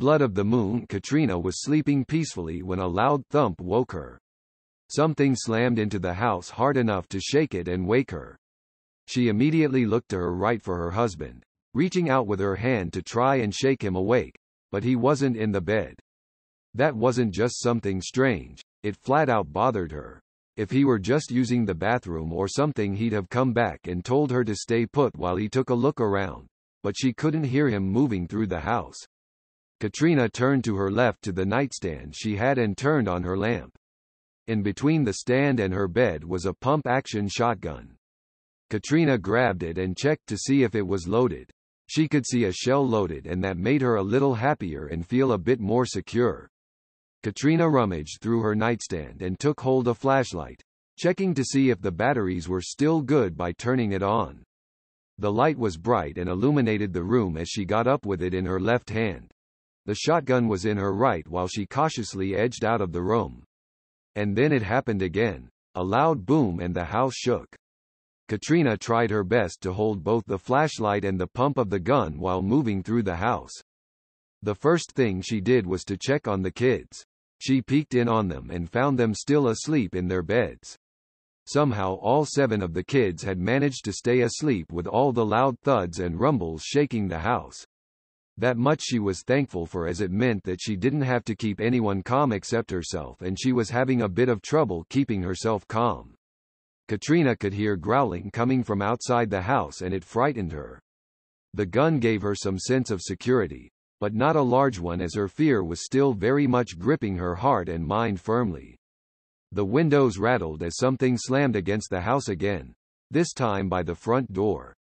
Blood of the Moon Katrina was sleeping peacefully when a loud thump woke her. Something slammed into the house hard enough to shake it and wake her. She immediately looked to her right for her husband, reaching out with her hand to try and shake him awake, but he wasn't in the bed. That wasn't just something strange, it flat out bothered her. If he were just using the bathroom or something he'd have come back and told her to stay put while he took a look around, but she couldn't hear him moving through the house. Katrina turned to her left to the nightstand she had and turned on her lamp. In between the stand and her bed was a pump-action shotgun. Katrina grabbed it and checked to see if it was loaded. She could see a shell loaded and that made her a little happier and feel a bit more secure. Katrina rummaged through her nightstand and took hold a flashlight, checking to see if the batteries were still good by turning it on. The light was bright and illuminated the room as she got up with it in her left hand. The shotgun was in her right while she cautiously edged out of the room. And then it happened again. A loud boom and the house shook. Katrina tried her best to hold both the flashlight and the pump of the gun while moving through the house. The first thing she did was to check on the kids. She peeked in on them and found them still asleep in their beds. Somehow all seven of the kids had managed to stay asleep with all the loud thuds and rumbles shaking the house. That much she was thankful for as it meant that she didn't have to keep anyone calm except herself and she was having a bit of trouble keeping herself calm. Katrina could hear growling coming from outside the house and it frightened her. The gun gave her some sense of security, but not a large one as her fear was still very much gripping her heart and mind firmly. The windows rattled as something slammed against the house again, this time by the front door.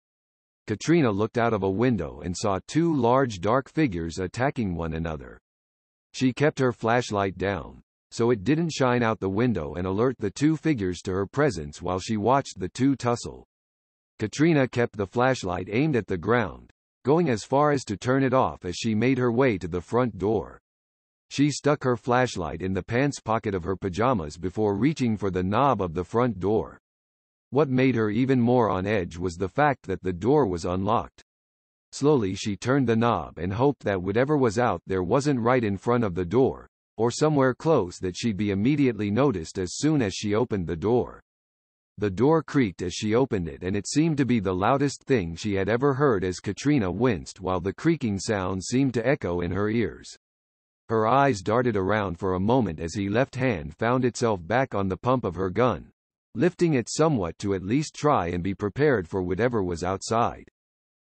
Katrina looked out of a window and saw two large dark figures attacking one another. She kept her flashlight down, so it didn't shine out the window and alert the two figures to her presence while she watched the two tussle. Katrina kept the flashlight aimed at the ground, going as far as to turn it off as she made her way to the front door. She stuck her flashlight in the pants pocket of her pajamas before reaching for the knob of the front door. What made her even more on edge was the fact that the door was unlocked. Slowly she turned the knob and hoped that whatever was out there wasn't right in front of the door, or somewhere close that she'd be immediately noticed as soon as she opened the door. The door creaked as she opened it and it seemed to be the loudest thing she had ever heard as Katrina winced while the creaking sound seemed to echo in her ears. Her eyes darted around for a moment as he left hand found itself back on the pump of her gun, lifting it somewhat to at least try and be prepared for whatever was outside.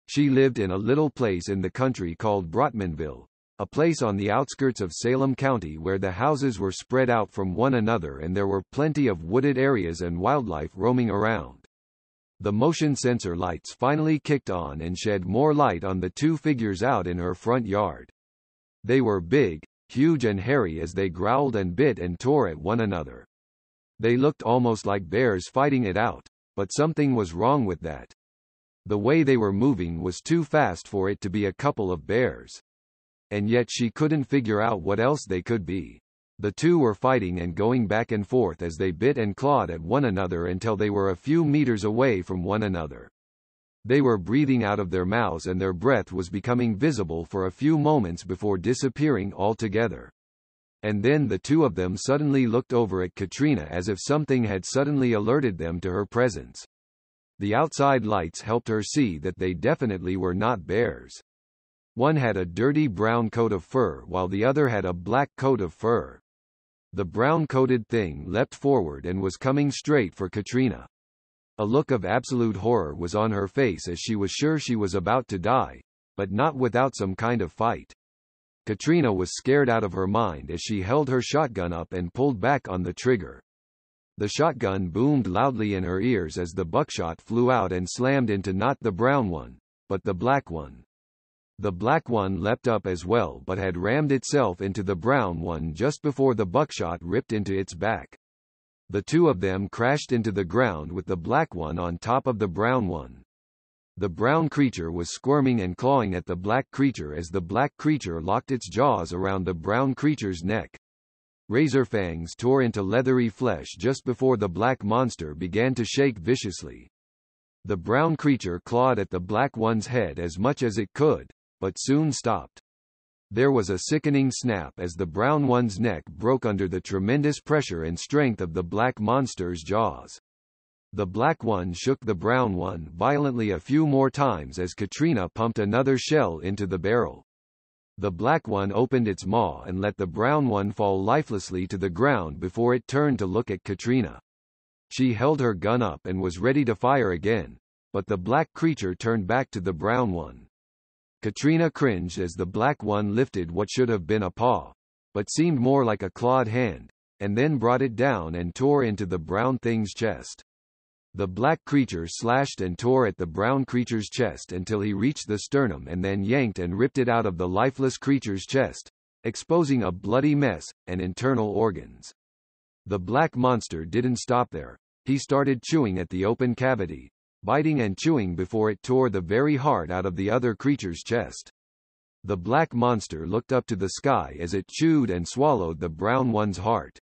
She lived in a little place in the country called Brotmanville, a place on the outskirts of Salem County where the houses were spread out from one another and there were plenty of wooded areas and wildlife roaming around. The motion sensor lights finally kicked on and shed more light on the two figures out in her front yard. They were big, huge and hairy as they growled and bit and tore at one another. They looked almost like bears fighting it out, but something was wrong with that. The way they were moving was too fast for it to be a couple of bears and yet she couldn't figure out what else they could be. The two were fighting and going back and forth as they bit and clawed at one another until they were a few meters away from one another. They were breathing out of their mouths and their breath was becoming visible for a few moments before disappearing altogether. And then the two of them suddenly looked over at Katrina as if something had suddenly alerted them to her presence. The outside lights helped her see that they definitely were not bears. One had a dirty brown coat of fur while the other had a black coat of fur. The brown-coated thing leapt forward and was coming straight for Katrina. A look of absolute horror was on her face as she was sure she was about to die, but not without some kind of fight. Katrina was scared out of her mind as she held her shotgun up and pulled back on the trigger. The shotgun boomed loudly in her ears as the buckshot flew out and slammed into not the brown one, but the black one. The black one leapt up as well but had rammed itself into the brown one just before the buckshot ripped into its back. The two of them crashed into the ground with the black one on top of the brown one. The brown creature was squirming and clawing at the black creature as the black creature locked its jaws around the brown creature's neck. Razor fangs tore into leathery flesh just before the black monster began to shake viciously. The brown creature clawed at the black one's head as much as it could, but soon stopped. There was a sickening snap as the brown one's neck broke under the tremendous pressure and strength of the black monster's jaws. The black one shook the brown one violently a few more times as Katrina pumped another shell into the barrel. The black one opened its maw and let the brown one fall lifelessly to the ground before it turned to look at Katrina. She held her gun up and was ready to fire again, but the black creature turned back to the brown one. Katrina cringed as the black one lifted what should have been a paw, but seemed more like a clawed hand, and then brought it down and tore into the brown thing's chest. The black creature slashed and tore at the brown creature's chest until he reached the sternum and then yanked and ripped it out of the lifeless creature's chest, exposing a bloody mess, and internal organs. The black monster didn't stop there. He started chewing at the open cavity, biting and chewing before it tore the very heart out of the other creature's chest. The black monster looked up to the sky as it chewed and swallowed the brown one's heart.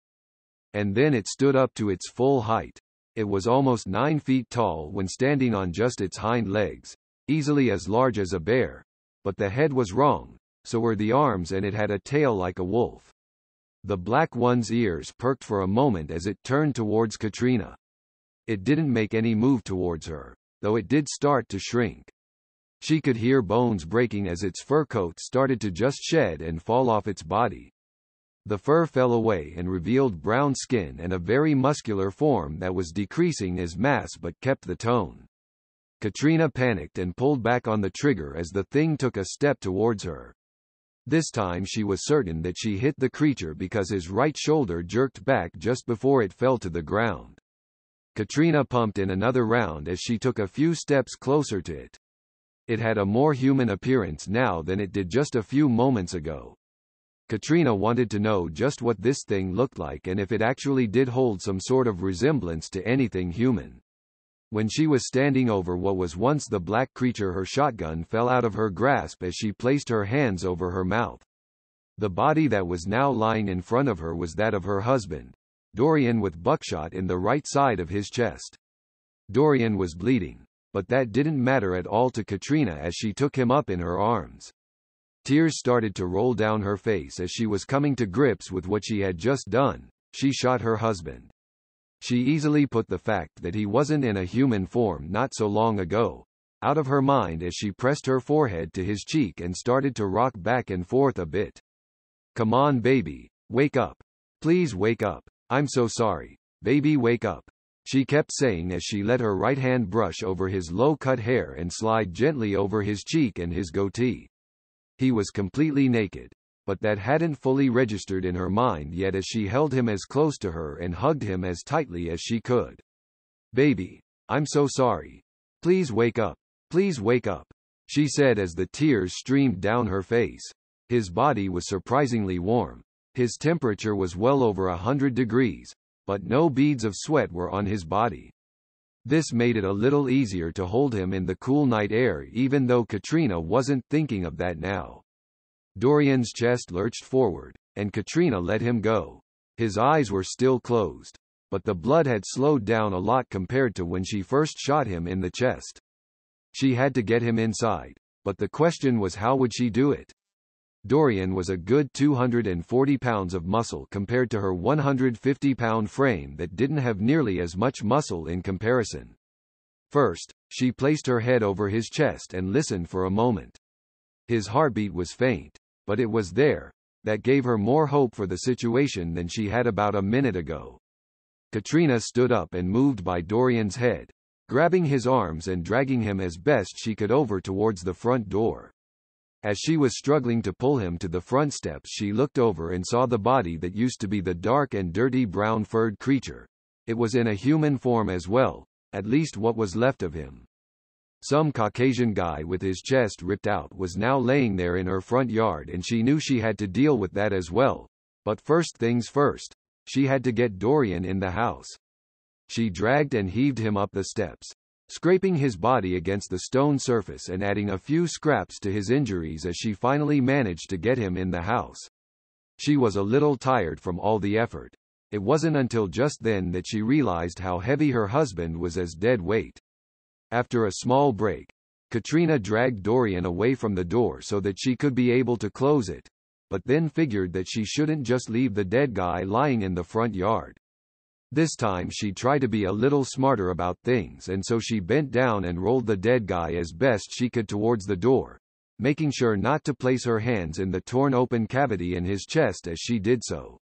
And then it stood up to its full height. It was almost nine feet tall when standing on just its hind legs, easily as large as a bear. But the head was wrong, so were the arms and it had a tail like a wolf. The black one's ears perked for a moment as it turned towards Katrina. It didn't make any move towards her, though it did start to shrink. She could hear bones breaking as its fur coat started to just shed and fall off its body. The fur fell away and revealed brown skin and a very muscular form that was decreasing as mass but kept the tone. Katrina panicked and pulled back on the trigger as the thing took a step towards her. This time she was certain that she hit the creature because his right shoulder jerked back just before it fell to the ground. Katrina pumped in another round as she took a few steps closer to it. It had a more human appearance now than it did just a few moments ago. Katrina wanted to know just what this thing looked like and if it actually did hold some sort of resemblance to anything human. When she was standing over what was once the black creature her shotgun fell out of her grasp as she placed her hands over her mouth. The body that was now lying in front of her was that of her husband, Dorian with buckshot in the right side of his chest. Dorian was bleeding, but that didn't matter at all to Katrina as she took him up in her arms. Tears started to roll down her face as she was coming to grips with what she had just done. She shot her husband. She easily put the fact that he wasn't in a human form not so long ago, out of her mind as she pressed her forehead to his cheek and started to rock back and forth a bit. Come on baby, wake up. Please wake up. I'm so sorry. Baby wake up. She kept saying as she let her right hand brush over his low-cut hair and slide gently over his cheek and his goatee. He was completely naked, but that hadn't fully registered in her mind yet as she held him as close to her and hugged him as tightly as she could. Baby, I'm so sorry. Please wake up. Please wake up. She said as the tears streamed down her face. His body was surprisingly warm. His temperature was well over a hundred degrees, but no beads of sweat were on his body. This made it a little easier to hold him in the cool night air even though Katrina wasn't thinking of that now. Dorian's chest lurched forward, and Katrina let him go. His eyes were still closed, but the blood had slowed down a lot compared to when she first shot him in the chest. She had to get him inside, but the question was how would she do it? Dorian was a good 240 pounds of muscle compared to her 150-pound frame that didn't have nearly as much muscle in comparison. First, she placed her head over his chest and listened for a moment. His heartbeat was faint, but it was there, that gave her more hope for the situation than she had about a minute ago. Katrina stood up and moved by Dorian's head, grabbing his arms and dragging him as best she could over towards the front door. As she was struggling to pull him to the front steps she looked over and saw the body that used to be the dark and dirty brown furred creature. It was in a human form as well, at least what was left of him. Some Caucasian guy with his chest ripped out was now laying there in her front yard and she knew she had to deal with that as well. But first things first, she had to get Dorian in the house. She dragged and heaved him up the steps, scraping his body against the stone surface and adding a few scraps to his injuries as she finally managed to get him in the house. She was a little tired from all the effort. It wasn't until just then that she realized how heavy her husband was as dead weight. After a small break, Katrina dragged Dorian away from the door so that she could be able to close it, but then figured that she shouldn't just leave the dead guy lying in the front yard. This time she tried to be a little smarter about things and so she bent down and rolled the dead guy as best she could towards the door, making sure not to place her hands in the torn open cavity in his chest as she did so.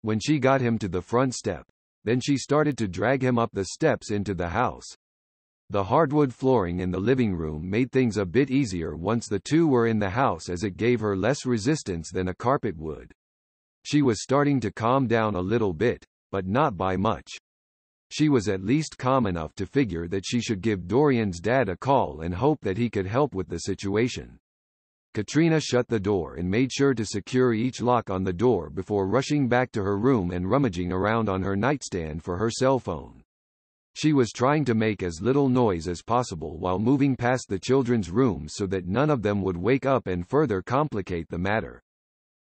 When she got him to the front step, then she started to drag him up the steps into the house. The hardwood flooring in the living room made things a bit easier once the two were in the house as it gave her less resistance than a carpet would. She was starting to calm down a little bit, but not by much. She was at least calm enough to figure that she should give Dorian's dad a call and hope that he could help with the situation. Katrina shut the door and made sure to secure each lock on the door before rushing back to her room and rummaging around on her nightstand for her cell phone. She was trying to make as little noise as possible while moving past the children's rooms so that none of them would wake up and further complicate the matter.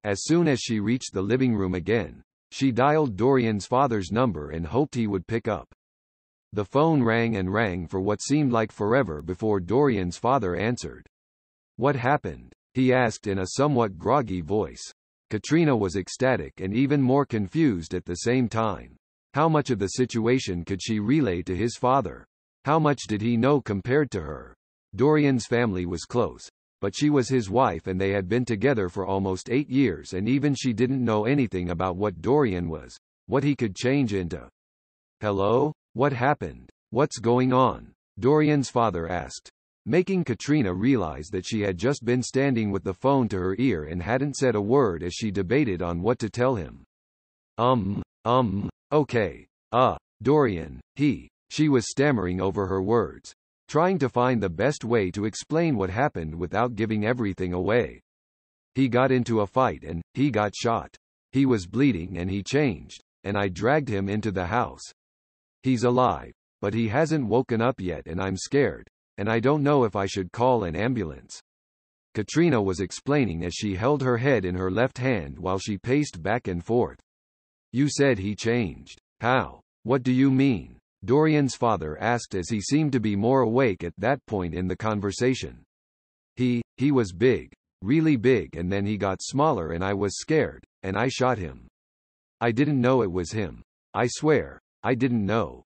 As soon as she reached the living room again, she dialed Dorian's father's number and hoped he would pick up. The phone rang and rang for what seemed like forever before Dorian's father answered. What happened? He asked in a somewhat groggy voice. Katrina was ecstatic and even more confused at the same time. How much of the situation could she relay to his father? How much did he know compared to her? Dorian's family was close, but she was his wife and they had been together for almost eight years and even she didn't know anything about what Dorian was, what he could change into. Hello? What happened? What's going on? Dorian's father asked, making Katrina realize that she had just been standing with the phone to her ear and hadn't said a word as she debated on what to tell him. Um, um, Okay. Uh, Dorian, he, she was stammering over her words, trying to find the best way to explain what happened without giving everything away. He got into a fight and, he got shot. He was bleeding and he changed, and I dragged him into the house. He's alive, but he hasn't woken up yet and I'm scared, and I don't know if I should call an ambulance. Katrina was explaining as she held her head in her left hand while she paced back and forth. You said he changed. How? What do you mean? Dorian's father asked as he seemed to be more awake at that point in the conversation. He, he was big, really big and then he got smaller and I was scared, and I shot him. I didn't know it was him. I swear, I didn't know.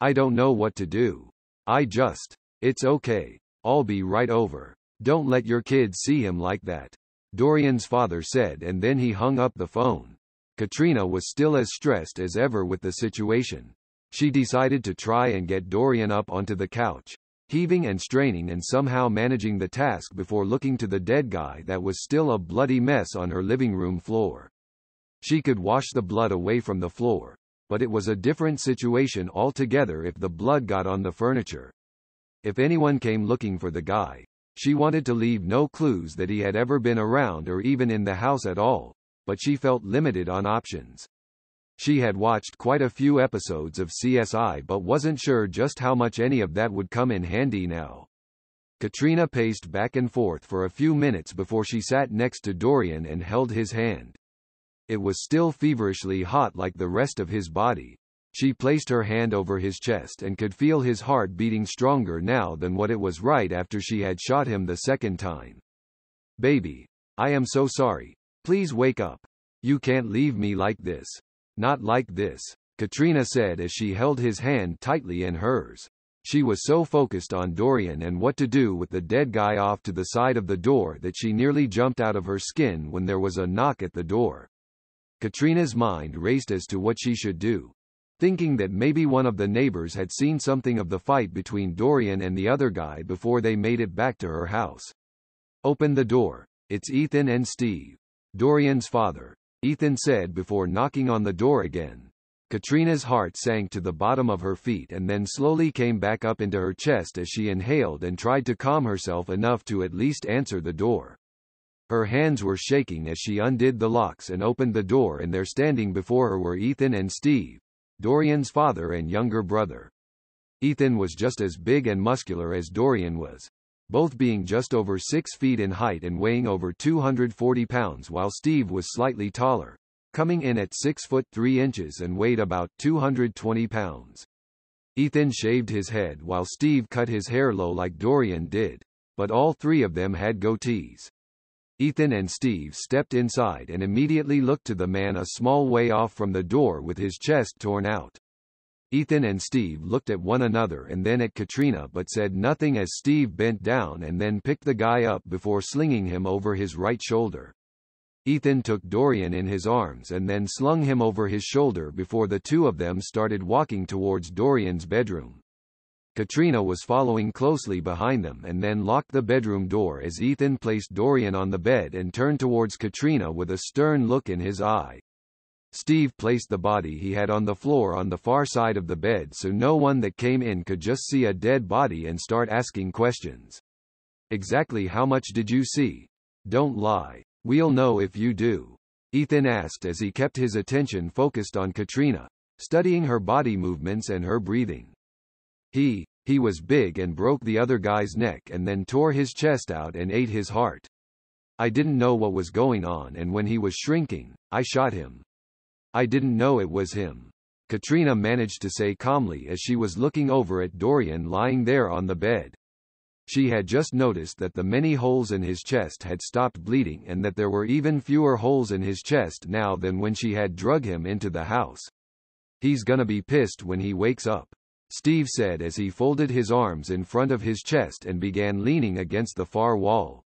I don't know what to do. I just, it's okay. I'll be right over. Don't let your kids see him like that. Dorian's father said and then he hung up the phone. Katrina was still as stressed as ever with the situation. She decided to try and get Dorian up onto the couch, heaving and straining and somehow managing the task before looking to the dead guy that was still a bloody mess on her living room floor. She could wash the blood away from the floor, but it was a different situation altogether if the blood got on the furniture. If anyone came looking for the guy, she wanted to leave no clues that he had ever been around or even in the house at all, but she felt limited on options. She had watched quite a few episodes of CSI but wasn't sure just how much any of that would come in handy now. Katrina paced back and forth for a few minutes before she sat next to Dorian and held his hand. It was still feverishly hot like the rest of his body. She placed her hand over his chest and could feel his heart beating stronger now than what it was right after she had shot him the second time. Baby. I am so sorry, Please wake up. You can't leave me like this. Not like this, Katrina said as she held his hand tightly in hers. She was so focused on Dorian and what to do with the dead guy off to the side of the door that she nearly jumped out of her skin when there was a knock at the door. Katrina's mind raced as to what she should do. Thinking that maybe one of the neighbors had seen something of the fight between Dorian and the other guy before they made it back to her house. Open the door. It's Ethan and Steve. Dorian's father, Ethan said before knocking on the door again. Katrina's heart sank to the bottom of her feet and then slowly came back up into her chest as she inhaled and tried to calm herself enough to at least answer the door. Her hands were shaking as she undid the locks and opened the door and there standing before her were Ethan and Steve, Dorian's father and younger brother. Ethan was just as big and muscular as Dorian was, both being just over 6 feet in height and weighing over 240 pounds while Steve was slightly taller, coming in at 6 foot 3 inches and weighed about 220 pounds. Ethan shaved his head while Steve cut his hair low like Dorian did, but all three of them had goatees. Ethan and Steve stepped inside and immediately looked to the man a small way off from the door with his chest torn out. Ethan and Steve looked at one another and then at Katrina but said nothing as Steve bent down and then picked the guy up before slinging him over his right shoulder. Ethan took Dorian in his arms and then slung him over his shoulder before the two of them started walking towards Dorian's bedroom. Katrina was following closely behind them and then locked the bedroom door as Ethan placed Dorian on the bed and turned towards Katrina with a stern look in his eye. Steve placed the body he had on the floor on the far side of the bed so no one that came in could just see a dead body and start asking questions. Exactly how much did you see? Don't lie. We'll know if you do. Ethan asked as he kept his attention focused on Katrina, studying her body movements and her breathing. He, he was big and broke the other guy's neck and then tore his chest out and ate his heart. I didn't know what was going on and when he was shrinking, I shot him. I didn't know it was him. Katrina managed to say calmly as she was looking over at Dorian lying there on the bed. She had just noticed that the many holes in his chest had stopped bleeding and that there were even fewer holes in his chest now than when she had drug him into the house. He's gonna be pissed when he wakes up. Steve said as he folded his arms in front of his chest and began leaning against the far wall.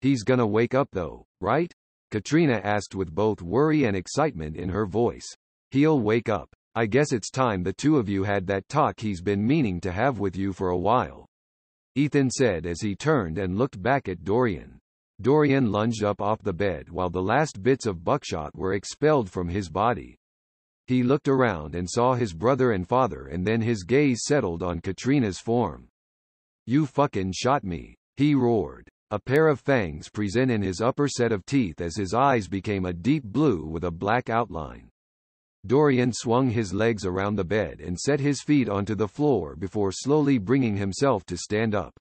He's gonna wake up though, right? Katrina asked with both worry and excitement in her voice. He'll wake up. I guess it's time the two of you had that talk he's been meaning to have with you for a while. Ethan said as he turned and looked back at Dorian. Dorian lunged up off the bed while the last bits of buckshot were expelled from his body. He looked around and saw his brother and father and then his gaze settled on Katrina's form. You fucking shot me, he roared. A pair of fangs present in his upper set of teeth as his eyes became a deep blue with a black outline. Dorian swung his legs around the bed and set his feet onto the floor before slowly bringing himself to stand up.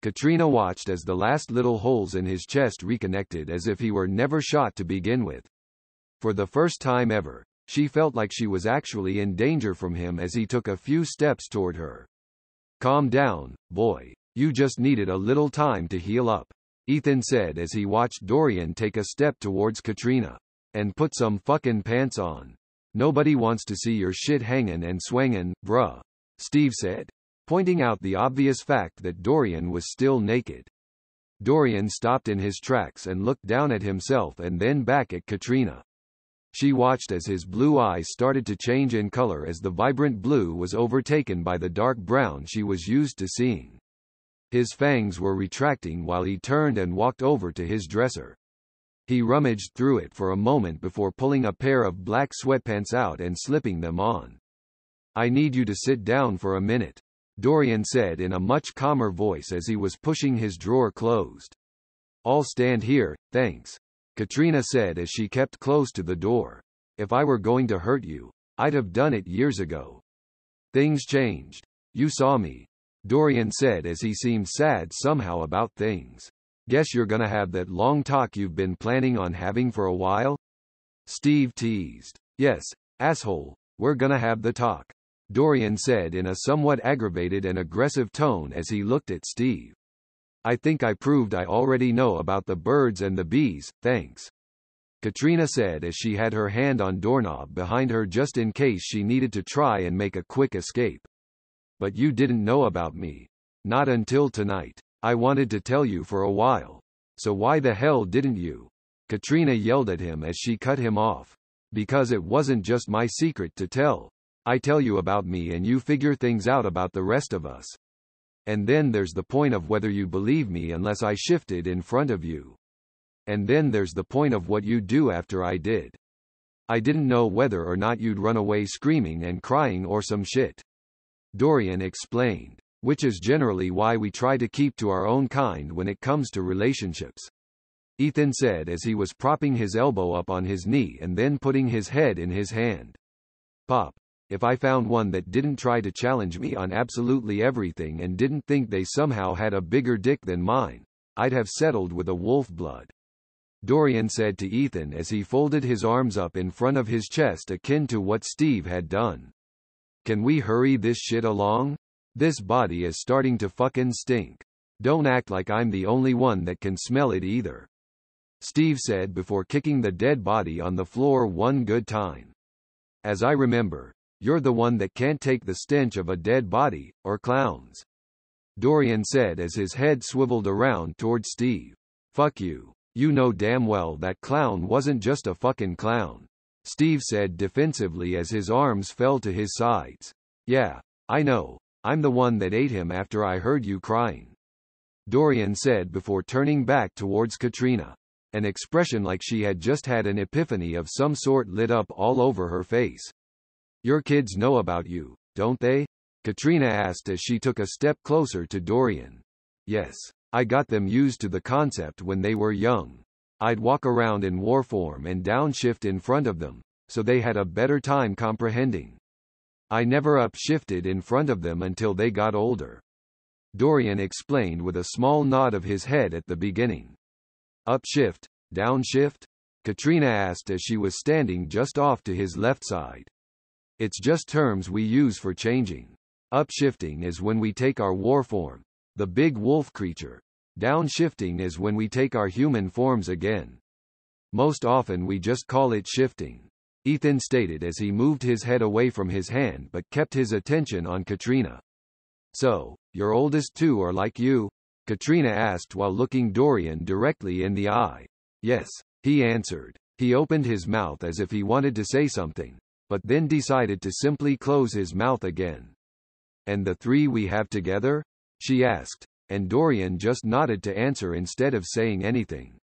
Katrina watched as the last little holes in his chest reconnected as if he were never shot to begin with. For the first time ever, she felt like she was actually in danger from him as he took a few steps toward her. Calm down, boy. You just needed a little time to heal up. Ethan said as he watched Dorian take a step towards Katrina. And put some fucking pants on. Nobody wants to see your shit hangin' and swangin', bruh. Steve said, pointing out the obvious fact that Dorian was still naked. Dorian stopped in his tracks and looked down at himself and then back at Katrina. She watched as his blue eyes started to change in color as the vibrant blue was overtaken by the dark brown she was used to seeing. His fangs were retracting while he turned and walked over to his dresser. He rummaged through it for a moment before pulling a pair of black sweatpants out and slipping them on. I need you to sit down for a minute, Dorian said in a much calmer voice as he was pushing his drawer closed. I'll stand here, thanks. Katrina said as she kept close to the door. If I were going to hurt you, I'd have done it years ago. Things changed. You saw me. Dorian said as he seemed sad somehow about things. Guess you're gonna have that long talk you've been planning on having for a while? Steve teased. Yes, asshole, we're gonna have the talk. Dorian said in a somewhat aggravated and aggressive tone as he looked at Steve. I think I proved I already know about the birds and the bees, thanks. Katrina said as she had her hand on doorknob behind her just in case she needed to try and make a quick escape. But you didn't know about me. Not until tonight. I wanted to tell you for a while. So why the hell didn't you? Katrina yelled at him as she cut him off. Because it wasn't just my secret to tell. I tell you about me and you figure things out about the rest of us. And then there's the point of whether you believe me unless I shifted in front of you. And then there's the point of what you do after I did. I didn't know whether or not you'd run away screaming and crying or some shit. Dorian explained which is generally why we try to keep to our own kind when it comes to relationships. Ethan said as he was propping his elbow up on his knee and then putting his head in his hand. Pop, if I found one that didn't try to challenge me on absolutely everything and didn't think they somehow had a bigger dick than mine, I'd have settled with a wolf blood. Dorian said to Ethan as he folded his arms up in front of his chest akin to what Steve had done. Can we hurry this shit along? This body is starting to fucking stink. Don't act like I'm the only one that can smell it either. Steve said before kicking the dead body on the floor one good time. As I remember, you're the one that can't take the stench of a dead body, or clowns. Dorian said as his head swiveled around toward Steve. Fuck you. You know damn well that clown wasn't just a fucking clown. Steve said defensively as his arms fell to his sides. Yeah, I know. I'm the one that ate him after I heard you crying. Dorian said before turning back towards Katrina. An expression like she had just had an epiphany of some sort lit up all over her face. Your kids know about you, don't they? Katrina asked as she took a step closer to Dorian. Yes. I got them used to the concept when they were young. I'd walk around in war form and downshift in front of them, so they had a better time comprehending. I never upshifted in front of them until they got older. Dorian explained with a small nod of his head at the beginning. Upshift, downshift? Katrina asked as she was standing just off to his left side. It's just terms we use for changing. Upshifting is when we take our war form, the big wolf creature. Downshifting is when we take our human forms again. Most often we just call it shifting. Ethan stated as he moved his head away from his hand but kept his attention on Katrina. So, your oldest two are like you? Katrina asked while looking Dorian directly in the eye. Yes, he answered. He opened his mouth as if he wanted to say something, but then decided to simply close his mouth again. And the three we have together? She asked, and Dorian just nodded to answer instead of saying anything.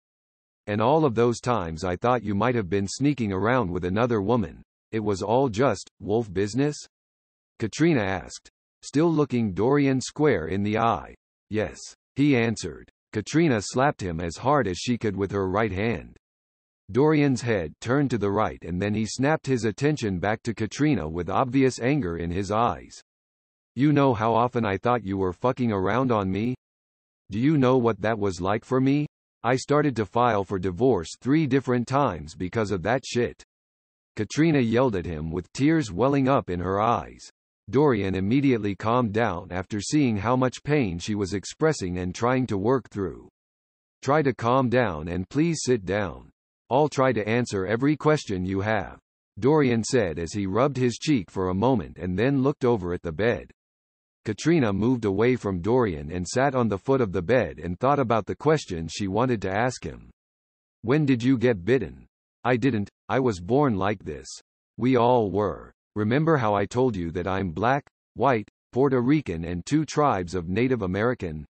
And all of those times I thought you might have been sneaking around with another woman. It was all just, wolf business? Katrina asked, still looking Dorian square in the eye. Yes, he answered. Katrina slapped him as hard as she could with her right hand. Dorian's head turned to the right and then he snapped his attention back to Katrina with obvious anger in his eyes. You know how often I thought you were fucking around on me? Do you know what that was like for me? I started to file for divorce three different times because of that shit. Katrina yelled at him with tears welling up in her eyes. Dorian immediately calmed down after seeing how much pain she was expressing and trying to work through. Try to calm down and please sit down. I'll try to answer every question you have. Dorian said as he rubbed his cheek for a moment and then looked over at the bed. Katrina moved away from Dorian and sat on the foot of the bed and thought about the questions she wanted to ask him. When did you get bitten? I didn't, I was born like this. We all were. Remember how I told you that I'm black, white, Puerto Rican and two tribes of Native American?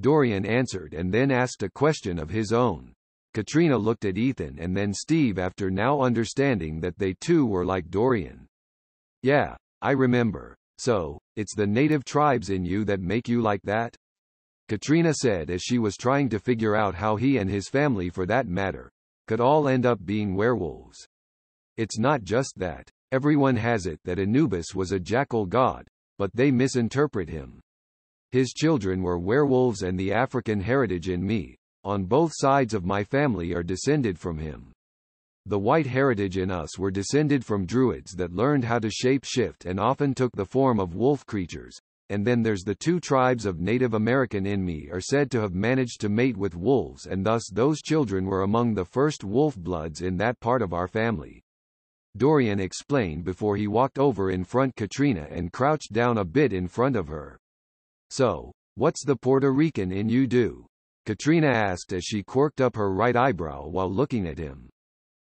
Dorian answered and then asked a question of his own. Katrina looked at Ethan and then Steve after now understanding that they too were like Dorian. Yeah, I remember. So, it's the native tribes in you that make you like that? Katrina said as she was trying to figure out how he and his family for that matter, could all end up being werewolves. It's not just that. Everyone has it that Anubis was a jackal god, but they misinterpret him. His children were werewolves and the African heritage in me, on both sides of my family are descended from him. The white heritage in us were descended from druids that learned how to shape-shift and often took the form of wolf creatures. And then there's the two tribes of Native American in me are said to have managed to mate with wolves and thus those children were among the first wolf bloods in that part of our family. Dorian explained before he walked over in front Katrina and crouched down a bit in front of her. So, what's the Puerto Rican in you do? Katrina asked as she quirked up her right eyebrow while looking at him.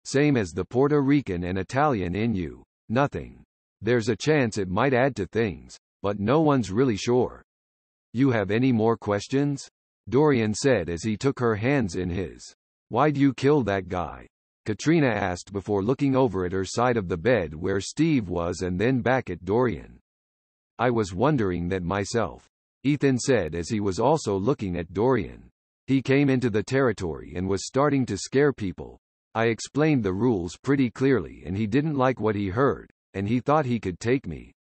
Same as the Puerto Rican and Italian in you. Nothing. There's a chance it might add to things, but no one's really sure. You have any more questions? Dorian said as he took her hands in his. Why'd you kill that guy? Katrina asked before looking over at her side of the bed where Steve was and then back at Dorian. I was wondering that myself. Ethan said as he was also looking at Dorian. He came into the territory and was starting to scare people, I explained the rules pretty clearly and he didn't like what he heard, and he thought he could take me.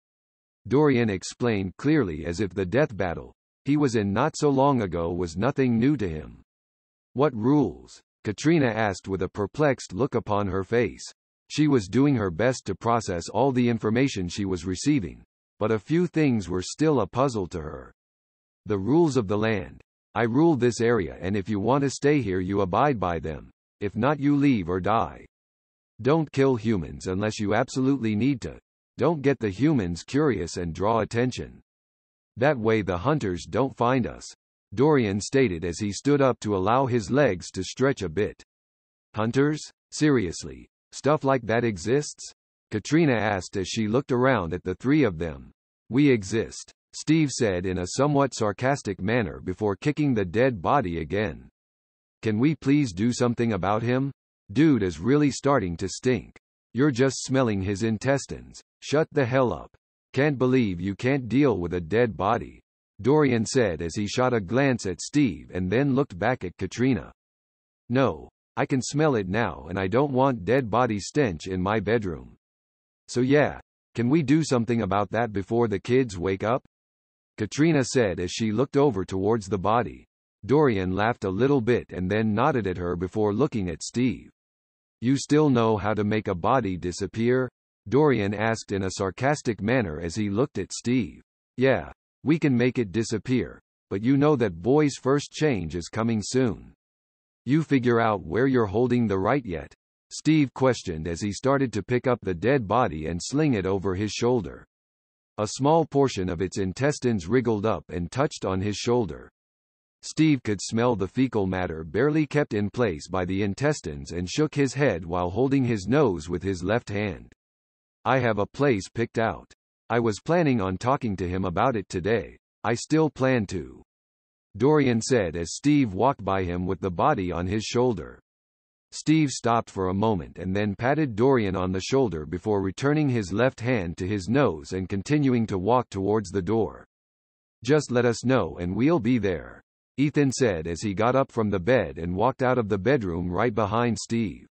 Dorian explained clearly as if the death battle he was in not so long ago was nothing new to him. What rules? Katrina asked with a perplexed look upon her face. She was doing her best to process all the information she was receiving, but a few things were still a puzzle to her. The rules of the land. I rule this area and if you want to stay here you abide by them. If not you leave or die. Don't kill humans unless you absolutely need to. Don't get the humans curious and draw attention. That way the hunters don't find us. Dorian stated as he stood up to allow his legs to stretch a bit. Hunters? Seriously? Stuff like that exists? Katrina asked as she looked around at the three of them. We exist, Steve said in a somewhat sarcastic manner before kicking the dead body again. Can we please do something about him? Dude is really starting to stink. You're just smelling his intestines. Shut the hell up. Can't believe you can't deal with a dead body. Dorian said as he shot a glance at Steve and then looked back at Katrina. No, I can smell it now and I don't want dead body stench in my bedroom. So yeah, can we do something about that before the kids wake up? Katrina said as she looked over towards the body. Dorian laughed a little bit and then nodded at her before looking at Steve. You still know how to make a body disappear? Dorian asked in a sarcastic manner as he looked at Steve. Yeah, we can make it disappear, but you know that boy's first change is coming soon. You figure out where you're holding the right yet? Steve questioned as he started to pick up the dead body and sling it over his shoulder. A small portion of its intestines wriggled up and touched on his shoulder. Steve could smell the fecal matter barely kept in place by the intestines and shook his head while holding his nose with his left hand. I have a place picked out. I was planning on talking to him about it today. I still plan to. Dorian said as Steve walked by him with the body on his shoulder. Steve stopped for a moment and then patted Dorian on the shoulder before returning his left hand to his nose and continuing to walk towards the door. Just let us know and we'll be there, Ethan said as he got up from the bed and walked out of the bedroom right behind Steve.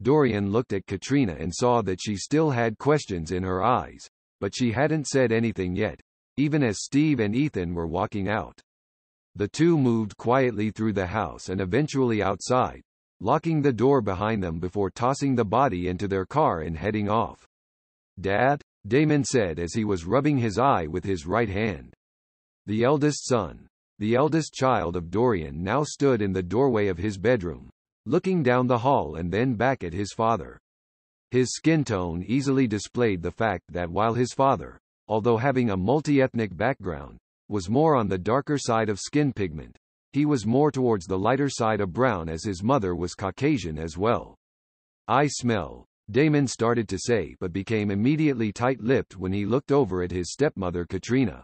Dorian looked at Katrina and saw that she still had questions in her eyes, but she hadn't said anything yet, even as Steve and Ethan were walking out. The two moved quietly through the house and eventually outside, locking the door behind them before tossing the body into their car and heading off. Dad? Damon said as he was rubbing his eye with his right hand. The eldest son, the eldest child of Dorian now stood in the doorway of his bedroom, looking down the hall and then back at his father. His skin tone easily displayed the fact that while his father, although having a multi-ethnic background, was more on the darker side of skin pigment, he was more towards the lighter side of brown as his mother was Caucasian as well. I smell, Damon started to say but became immediately tight-lipped when he looked over at his stepmother Katrina.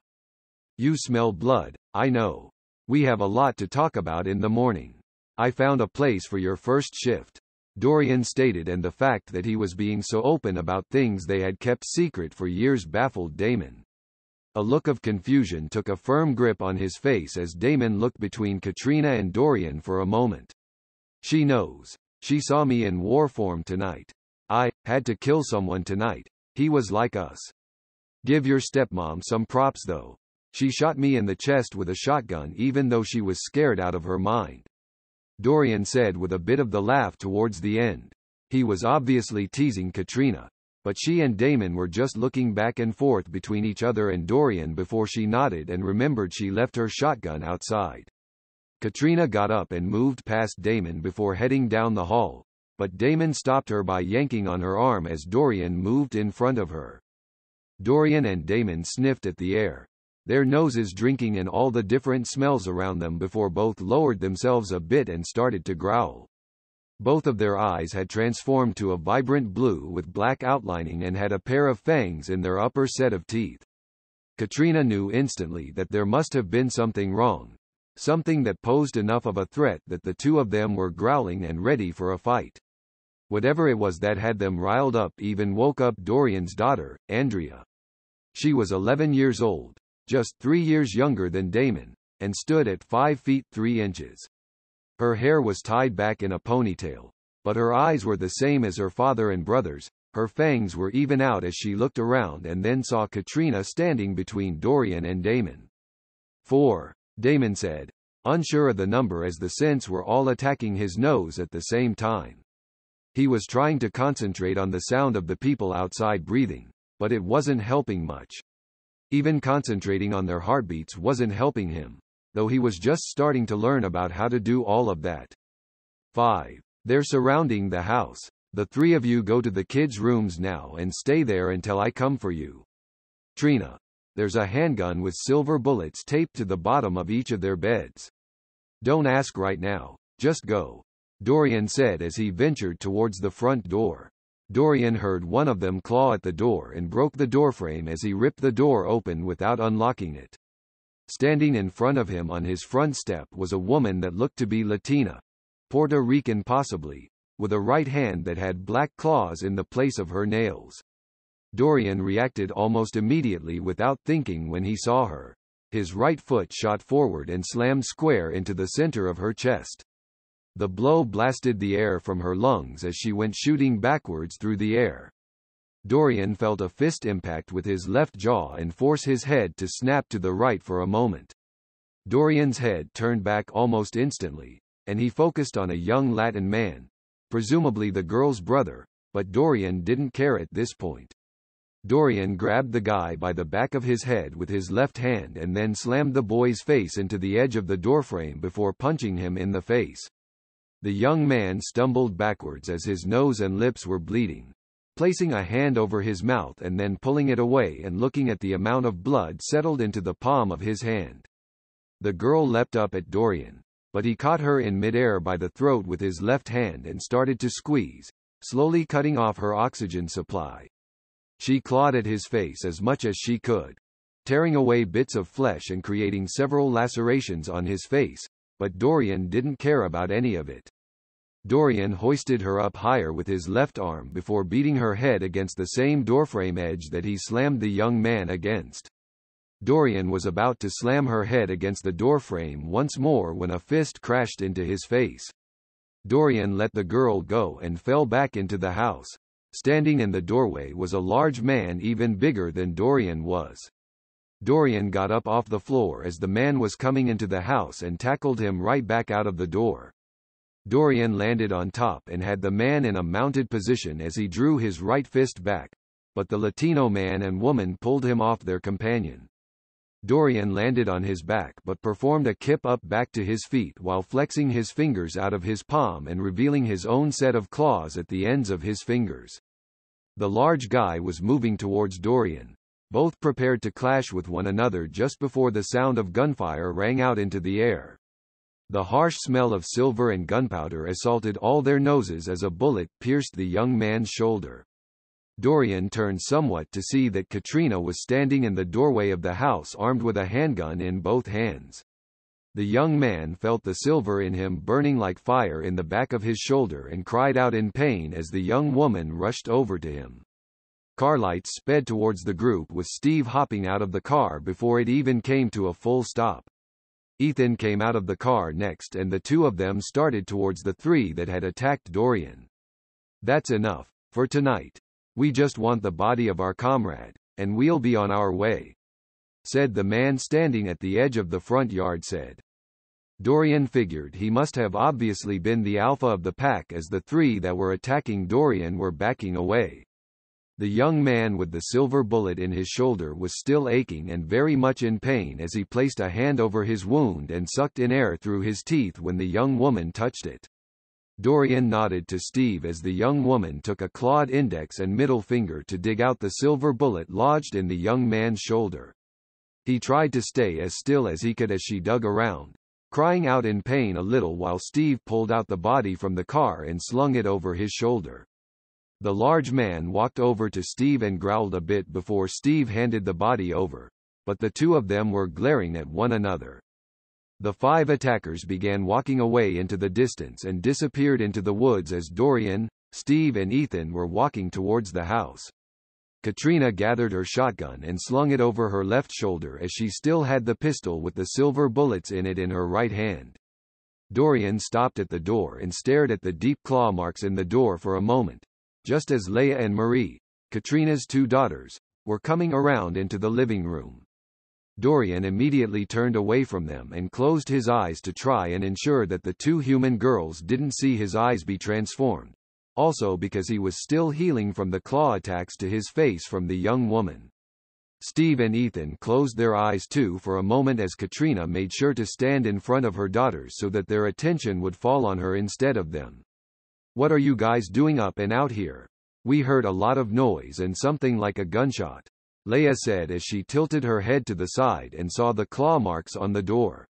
You smell blood, I know. We have a lot to talk about in the morning. I found a place for your first shift. Dorian stated and the fact that he was being so open about things they had kept secret for years baffled Damon. A look of confusion took a firm grip on his face as Damon looked between Katrina and Dorian for a moment. She knows. She saw me in war form tonight. I had to kill someone tonight. He was like us. Give your stepmom some props though. She shot me in the chest with a shotgun even though she was scared out of her mind. Dorian said with a bit of the laugh towards the end. He was obviously teasing Katrina, but she and Damon were just looking back and forth between each other and Dorian before she nodded and remembered she left her shotgun outside. Katrina got up and moved past Damon before heading down the hall, but Damon stopped her by yanking on her arm as Dorian moved in front of her. Dorian and Damon sniffed at the air, their noses drinking in all the different smells around them before both lowered themselves a bit and started to growl. Both of their eyes had transformed to a vibrant blue with black outlining and had a pair of fangs in their upper set of teeth. Katrina knew instantly that there must have been something wrong, something that posed enough of a threat that the two of them were growling and ready for a fight. Whatever it was that had them riled up even woke up Dorian's daughter, Andrea. She was 11 years old, just three years younger than Damon, and stood at 5 feet 3 inches. Her hair was tied back in a ponytail, but her eyes were the same as her father and brothers, her fangs were even out as she looked around and then saw Katrina standing between Dorian and Damon. Four, Damon said, unsure of the number as the scents were all attacking his nose at the same time. He was trying to concentrate on the sound of the people outside breathing, but it wasn't helping much. Even concentrating on their heartbeats wasn't helping him. though he was just starting to learn about how to do all of that. 5. They're surrounding the house. The three of you go to the kids' rooms now and stay there until I come for you. Trina. There's a handgun with silver bullets taped to the bottom of each of their beds. Don't ask right now. Just go. Dorian said as he ventured towards the front door. Dorian heard one of them claw at the door and broke the doorframe as he ripped the door open without unlocking it. Standing in front of him on his front step was a woman that looked to be Latina. Puerto Rican possibly, with a right hand that had black claws in the place of her nails. Dorian reacted almost immediately without thinking when he saw her. His right foot shot forward and slammed square into the center of her chest. The blow blasted the air from her lungs as she went shooting backwards through the air. Dorian felt a fist impact with his left jaw and force his head to snap to the right for a moment. Dorian's head turned back almost instantly, and he focused on a young Latin man, presumably the girl's brother, but Dorian didn't care at this point. Dorian grabbed the guy by the back of his head with his left hand and then slammed the boy's face into the edge of the doorframe before punching him in the face. The young man stumbled backwards as his nose and lips were bleeding. Placing a hand over his mouth and then pulling it away and looking at the amount of blood settled into the palm of his hand. The girl leapt up at Dorian, but he caught her in midair by the throat with his left hand and started to squeeze, slowly cutting off her oxygen supply. She clawed at his face as much as she could, tearing away bits of flesh and creating several lacerations on his face, but Dorian didn't care about any of it. Dorian hoisted her up higher with his left arm before beating her head against the same doorframe edge that he slammed the young man against. Dorian was about to slam her head against the doorframe once more when a fist crashed into his face. Dorian let the girl go and fell back into the house. Standing in the doorway was a large man even bigger than Dorian was. Dorian got up off the floor as the man was coming into the house and tackled him right back out of the door. Dorian landed on top and had the man in a mounted position as he drew his right fist back, but the Latino man and woman pulled him off their companion. Dorian landed on his back but performed a kip up back to his feet while flexing his fingers out of his palm and revealing his own set of claws at the ends of his fingers. The large guy was moving towards Dorian, both prepared to clash with one another just before the sound of gunfire rang out into the air. The harsh smell of silver and gunpowder assaulted all their noses as a bullet pierced the young man's shoulder. Dorian turned somewhat to see that Katrina was standing in the doorway of the house armed with a handgun in both hands. The young man felt the silver in him burning like fire in the back of his shoulder and cried out in pain as the young woman rushed over to him. Carlight sped towards the group with Steve hopping out of the car before it even came to a full stop. Ethan came out of the car next and the two of them started towards the three that had attacked Dorian. That's enough. For tonight. We just want the body of our comrade, and we'll be on our way. Said the man standing at the edge of the front yard said. Dorian figured he must have obviously been the alpha of the pack as the three that were attacking Dorian were backing away. The young man with the silver bullet in his shoulder was still aching and very much in pain as he placed a hand over his wound and sucked in air through his teeth when the young woman touched it. Dorian nodded to Steve as the young woman took a clawed index and middle finger to dig out the silver bullet lodged in the young man's shoulder. He tried to stay as still as he could as she dug around, crying out in pain a little while Steve pulled out the body from the car and slung it over his shoulder. The large man walked over to Steve and growled a bit before Steve handed the body over, but the two of them were glaring at one another. The five attackers began walking away into the distance and disappeared into the woods as Dorian, Steve and Ethan were walking towards the house. Katrina gathered her shotgun and slung it over her left shoulder as she still had the pistol with the silver bullets in it in her right hand. Dorian stopped at the door and stared at the deep claw marks in the door for a moment, just as Leia and Marie, Katrina's two daughters, were coming around into the living room. Dorian immediately turned away from them and closed his eyes to try and ensure that the two human girls didn't see his eyes be transformed, also because he was still healing from the claw attacks to his face from the young woman. Steve and Ethan closed their eyes too for a moment as Katrina made sure to stand in front of her daughters so that their attention would fall on her instead of them. What are you guys doing up and out here? We heard a lot of noise and something like a gunshot. Leia said as she tilted her head to the side and saw the claw marks on the door.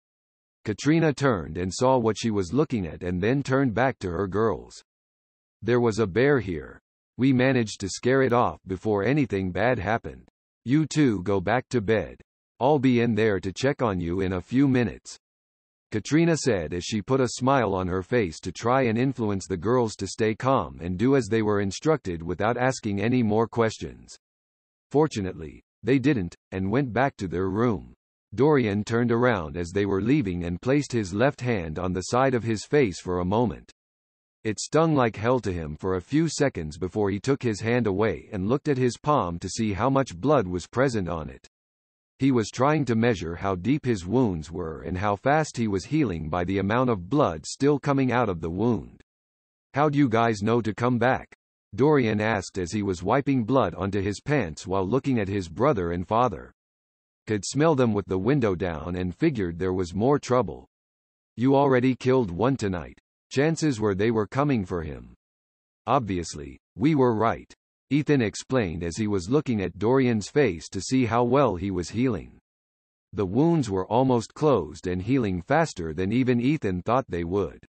Katrina turned and saw what she was looking at and then turned back to her girls. There was a bear here. We managed to scare it off before anything bad happened. You two go back to bed. I'll be in there to check on you in a few minutes. Katrina said as she put a smile on her face to try and influence the girls to stay calm and do as they were instructed without asking any more questions. Fortunately, they didn't, and went back to their room. Dorian turned around as they were leaving and placed his left hand on the side of his face for a moment. It stung like hell to him for a few seconds before he took his hand away and looked at his palm to see how much blood was present on it. He was trying to measure how deep his wounds were and how fast he was healing by the amount of blood still coming out of the wound. How'd you guys know to come back? Dorian asked as he was wiping blood onto his pants while looking at his brother and father. Could smell them with the window down and figured there was more trouble. You already killed one tonight. Chances were they were coming for him. Obviously, we were right. Ethan explained as he was looking at Dorian's face to see how well he was healing. The wounds were almost closed and healing faster than even Ethan thought they would.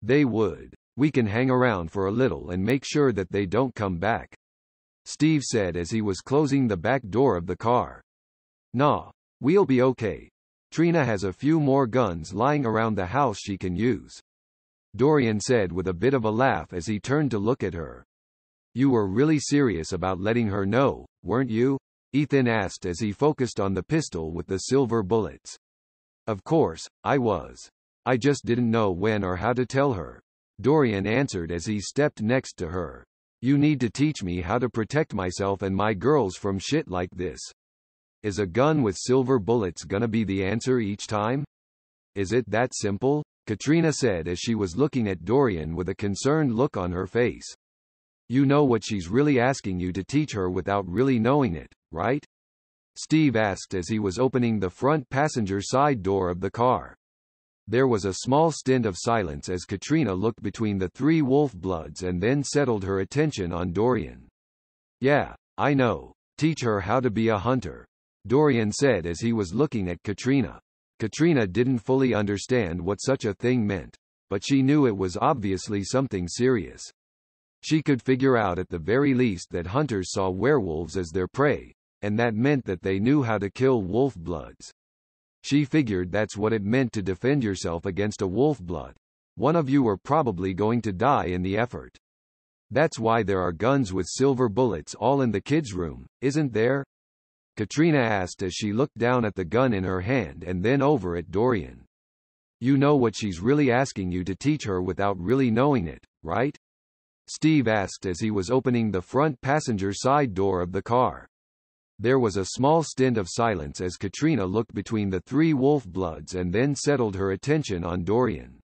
They would. We can hang around for a little and make sure that they don't come back. Steve said as he was closing the back door of the car. Nah. We'll be okay. Trina has a few more guns lying around the house she can use. Dorian said with a bit of a laugh as he turned to look at her. You were really serious about letting her know, weren't you? Ethan asked as he focused on the pistol with the silver bullets. Of course, I was. I just didn't know when or how to tell her. Dorian answered as he stepped next to her. You need to teach me how to protect myself and my girls from shit like this. Is a gun with silver bullets gonna be the answer each time? Is it that simple? Katrina said as she was looking at Dorian with a concerned look on her face. You know what she's really asking you to teach her without really knowing it, right? Steve asked as he was opening the front passenger side door of the car. There was a small stint of silence as Katrina looked between the three wolf bloods and then settled her attention on Dorian. Yeah, I know. Teach her how to be a hunter. Dorian said as he was looking at Katrina. Katrina didn't fully understand what such a thing meant, but she knew it was obviously something serious. She could figure out at the very least that hunters saw werewolves as their prey, and that meant that they knew how to kill wolf bloods. She figured that's what it meant to defend yourself against a wolf blood. One of you are probably going to die in the effort. That's why there are guns with silver bullets all in the kids' room, isn't there? Katrina asked as she looked down at the gun in her hand and then over at Dorian. You know what she's really asking you to teach her without really knowing it, right? Steve asked as he was opening the front passenger side door of the car. There was a small stint of silence as Katrina looked between the three wolf bloods and then settled her attention on Dorian.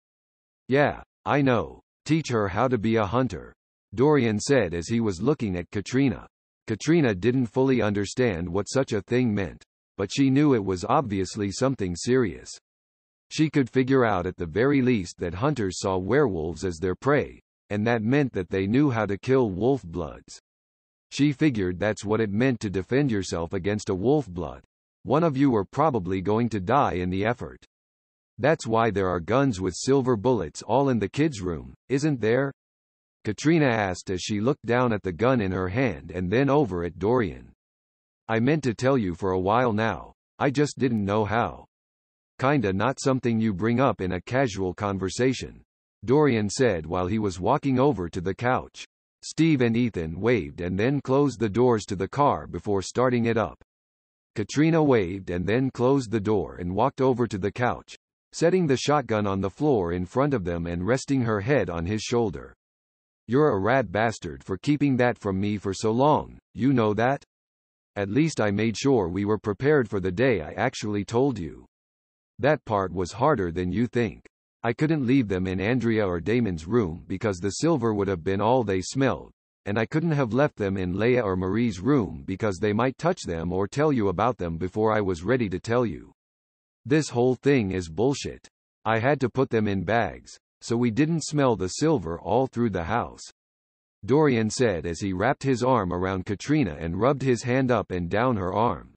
Yeah, I know. Teach her how to be a hunter. Dorian said as he was looking at Katrina. Katrina didn't fully understand what such a thing meant, but she knew it was obviously something serious. She could figure out at the very least that hunters saw werewolves as their prey, and that meant that they knew how to kill wolf bloods. She figured that's what it meant to defend yourself against a wolf blood. One of you are probably going to die in the effort. That's why there are guns with silver bullets all in the kids' room, isn't there? Katrina asked as she looked down at the gun in her hand and then over at Dorian. I meant to tell you for a while now. I just didn't know how. Kinda not something you bring up in a casual conversation. Dorian said while he was walking over to the couch. Steve and Ethan waved and then closed the doors to the car before starting it up. Katrina waved and then closed the door and walked over to the couch, setting the shotgun on the floor in front of them and resting her head on his shoulder. You're a rat bastard for keeping that from me for so long, you know that? At least I made sure we were prepared for the day I actually told you. That part was harder than you think. I couldn't leave them in Andrea or Damon's room because the silver would have been all they smelled, and I couldn't have left them in Leia or Marie's room because they might touch them or tell you about them before I was ready to tell you. This whole thing is bullshit. I had to put them in bags, so we didn't smell the silver all through the house. Dorian said as he wrapped his arm around Katrina and rubbed his hand up and down her arm.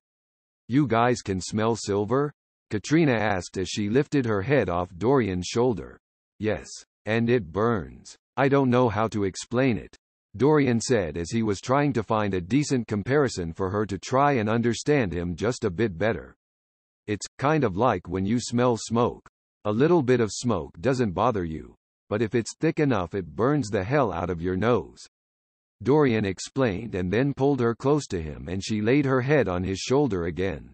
You guys can smell silver? Katrina asked as she lifted her head off Dorian's shoulder. Yes. And it burns. I don't know how to explain it. Dorian said as he was trying to find a decent comparison for her to try and understand him just a bit better. It's kind of like when you smell smoke. A little bit of smoke doesn't bother you, but if it's thick enough it burns the hell out of your nose. Dorian explained and then pulled her close to him and she laid her head on his shoulder again.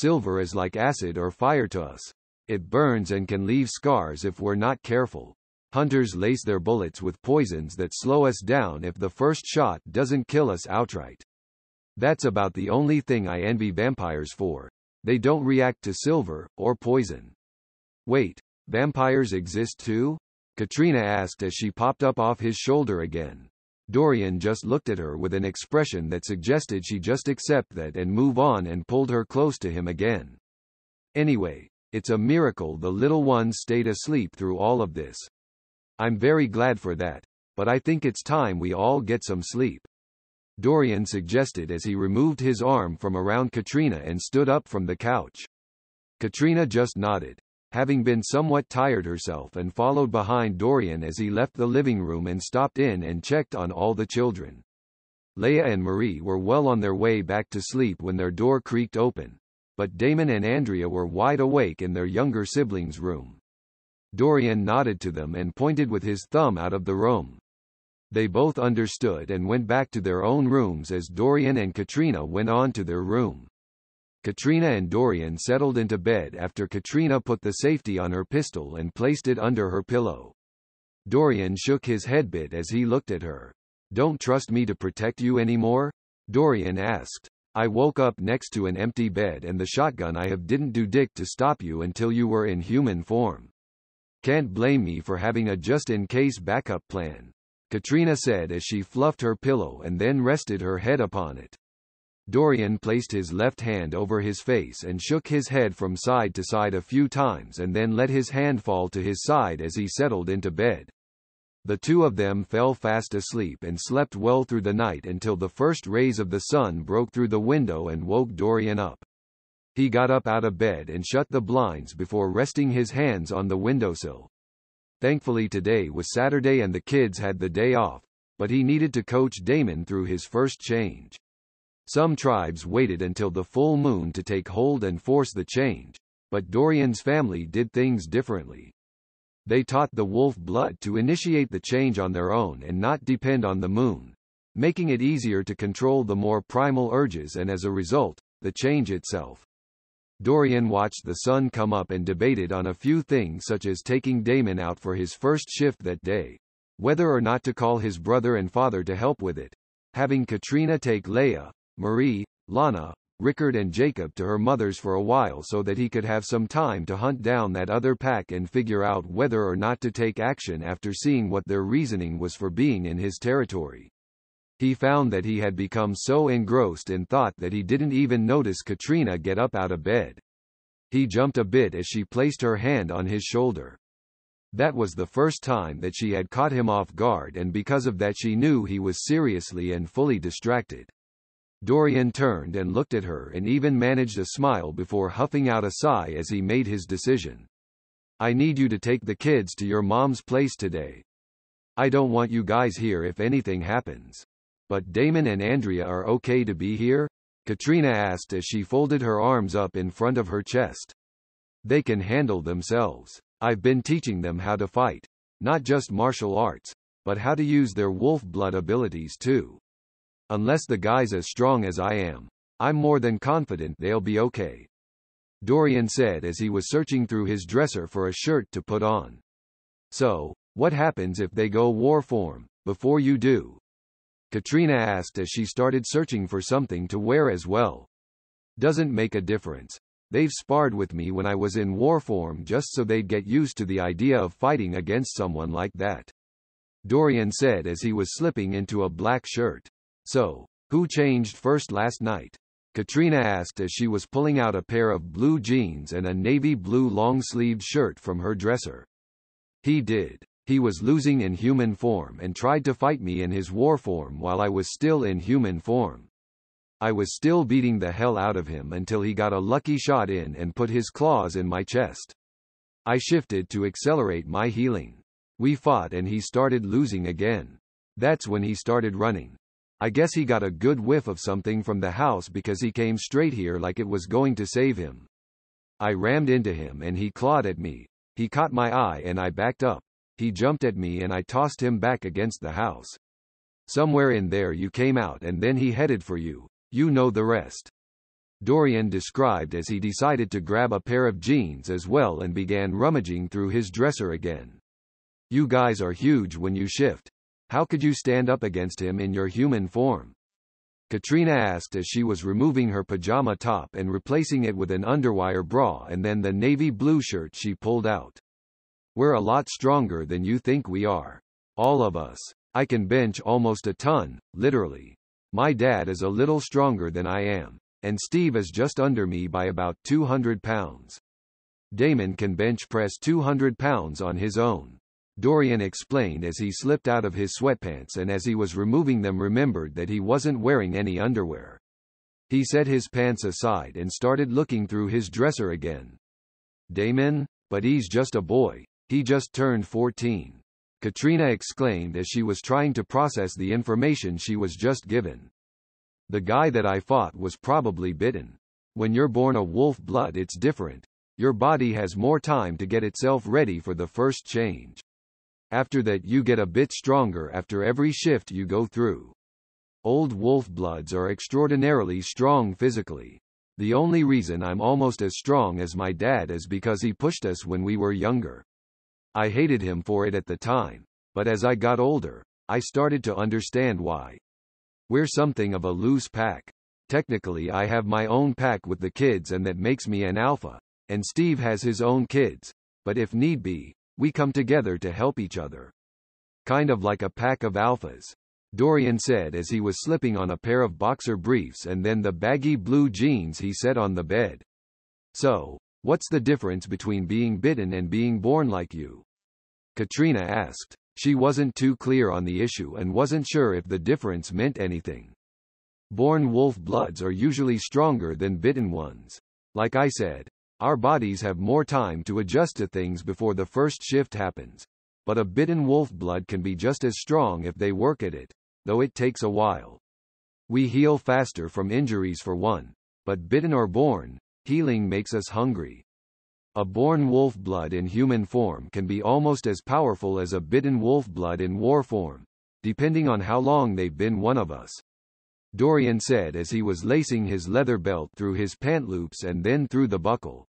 Silver is like acid or fire to us. It burns and can leave scars if we're not careful. Hunters lace their bullets with poisons that slow us down if the first shot doesn't kill us outright. That's about the only thing I envy vampires for. They don't react to silver, or poison. Wait, vampires exist too? Katrina asked as she popped up off his shoulder again. Dorian just looked at her with an expression that suggested she just accept that and move on and pulled her close to him again. Anyway, it's a miracle the little ones stayed asleep through all of this. I'm very glad for that, but I think it's time we all get some sleep. Dorian suggested as he removed his arm from around Katrina and stood up from the couch. Katrina just nodded, having been somewhat tired herself and followed behind Dorian as he left the living room and stopped in and checked on all the children. Leia and Marie were well on their way back to sleep when their door creaked open, but Damon and Andrea were wide awake in their younger siblings' room. Dorian nodded to them and pointed with his thumb out of the room. They both understood and went back to their own rooms as Dorian and Katrina went on to their room. Katrina and Dorian settled into bed after Katrina put the safety on her pistol and placed it under her pillow. Dorian shook his head bit as he looked at her. Don't trust me to protect you anymore? Dorian asked. I woke up next to an empty bed and the shotgun I have didn't do dick to stop you until you were in human form. Can't blame me for having a just-in-case backup plan. Katrina said as she fluffed her pillow and then rested her head upon it. Dorian placed his left hand over his face and shook his head from side to side a few times and then let his hand fall to his side as he settled into bed. The two of them fell fast asleep and slept well through the night until the first rays of the sun broke through the window and woke Dorian up. He got up out of bed and shut the blinds before resting his hands on the windowsill. Thankfully today was Saturday and the kids had the day off, but he needed to coach Damon through his first change. Some tribes waited until the full moon to take hold and force the change, but Dorian's family did things differently. They taught the wolf blood to initiate the change on their own and not depend on the moon, making it easier to control the more primal urges and as a result, the change itself. Dorian watched the sun come up and debated on a few things such as taking Damon out for his first shift that day, whether or not to call his brother and father to help with it, having Katrina take Leia, Marie, Lana, Rickard and Jacob to her mother's for a while so that he could have some time to hunt down that other pack and figure out whether or not to take action after seeing what their reasoning was for being in his territory. He found that he had become so engrossed in thought that he didn't even notice Katrina get up out of bed. He jumped a bit as she placed her hand on his shoulder. That was the first time that she had caught him off guard and because of that she knew he was seriously and fully distracted. Dorian turned and looked at her and even managed a smile before huffing out a sigh as he made his decision. I need you to take the kids to your mom's place today. I don't want you guys here if anything happens. But Damon and Andrea are okay to be here? Katrina asked as she folded her arms up in front of her chest. They can handle themselves. I've been teaching them how to fight. Not just martial arts, but how to use their wolf blood abilities too. Unless the guy's as strong as I am, I'm more than confident they'll be okay. Dorian said as he was searching through his dresser for a shirt to put on. So, what happens if they go war form, before you do? Katrina asked as she started searching for something to wear as well. Doesn't make a difference. They've sparred with me when I was in war form just so they'd get used to the idea of fighting against someone like that. Dorian said as he was slipping into a black shirt. So, who changed first last night? Katrina asked as she was pulling out a pair of blue jeans and a navy blue long-sleeved shirt from her dresser. He did. He was losing in human form and tried to fight me in his war form while I was still in human form. I was still beating the hell out of him until he got a lucky shot in and put his claws in my chest. I shifted to accelerate my healing. We fought and he started losing again. That's when he started running. I guess he got a good whiff of something from the house because he came straight here like it was going to save him. I rammed into him and he clawed at me. He caught my eye and I backed up. He jumped at me and I tossed him back against the house. Somewhere in there you came out and then he headed for you. You know the rest. Dorian described as he decided to grab a pair of jeans as well and began rummaging through his dresser again. You guys are huge when you shift. How could you stand up against him in your human form? Katrina asked as she was removing her pajama top and replacing it with an underwire bra and then the navy blue shirt she pulled out. We're a lot stronger than you think we are. All of us. I can bench almost a ton, literally. My dad is a little stronger than I am, and Steve is just under me by about 200 pounds. Damon can bench press 200 pounds on his own. Dorian explained as he slipped out of his sweatpants and as he was removing them remembered that he wasn't wearing any underwear. He set his pants aside and started looking through his dresser again. Damon? But he's just a boy. He just turned 14. Katrina exclaimed as she was trying to process the information she was just given. The guy that I fought was probably bitten. When you're born a wolf blood it's different. Your body has more time to get itself ready for the first change. After that you get a bit stronger after every shift you go through. Old wolf bloods are extraordinarily strong physically. The only reason I'm almost as strong as my dad is because he pushed us when we were younger. I hated him for it at the time, but as I got older, I started to understand why. We're something of a loose pack. Technically I have my own pack with the kids and that makes me an alpha, and Steve has his own kids, but if need be, we come together to help each other. Kind of like a pack of alphas. Dorian said as he was slipping on a pair of boxer briefs and then the baggy blue jeans he set on the bed. So, what's the difference between being bitten and being born like you? Katrina asked. She wasn't too clear on the issue and wasn't sure if the difference meant anything. Born wolf bloods are usually stronger than bitten ones. Like I said, our bodies have more time to adjust to things before the first shift happens. But a bitten wolf blood can be just as strong if they work at it, though it takes a while. We heal faster from injuries for one, but bitten or born, healing makes us hungry. A born wolf blood in human form can be almost as powerful as a bitten wolf blood in war form, depending on how long they've been one of us. Dorian said as he was lacing his leather belt through his pant loops and then through the buckle.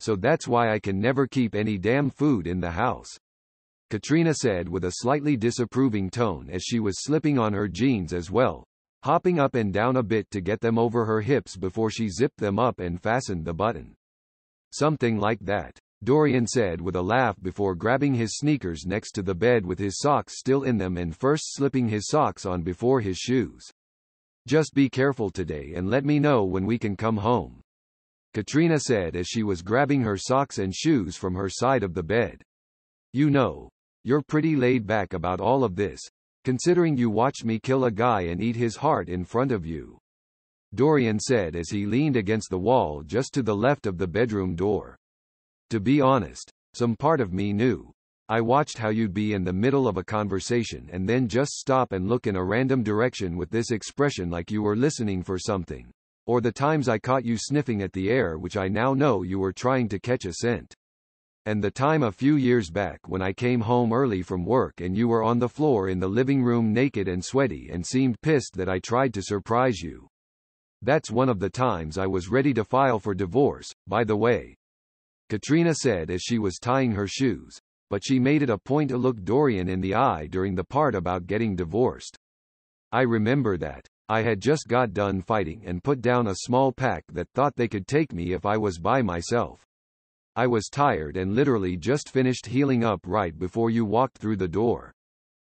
So that's why I can never keep any damn food in the house. Katrina said with a slightly disapproving tone as she was slipping on her jeans as well, hopping up and down a bit to get them over her hips before she zipped them up and fastened the button. Something like that. Dorian said with a laugh before grabbing his sneakers next to the bed with his socks still in them and first slipping his socks on before his shoes. Just be careful today and let me know when we can come home. Katrina said as she was grabbing her socks and shoes from her side of the bed. You know, you're pretty laid back about all of this, considering you watched me kill a guy and eat his heart in front of you. Dorian said as he leaned against the wall just to the left of the bedroom door. To be honest, some part of me knew. I watched how you'd be in the middle of a conversation and then just stop and look in a random direction with this expression like you were listening for something. Or the times I caught you sniffing at the air which I now know you were trying to catch a scent. And the time a few years back when I came home early from work and you were on the floor in the living room naked and sweaty and seemed pissed that I tried to surprise you. That's one of the times I was ready to file for divorce, by the way. Katrina said as she was tying her shoes, but she made it a point to look Dorian in the eye during the part about getting divorced. I remember that. I had just got done fighting and put down a small pack that thought they could take me if I was by myself. I was tired and literally just finished healing up right before you walked through the door.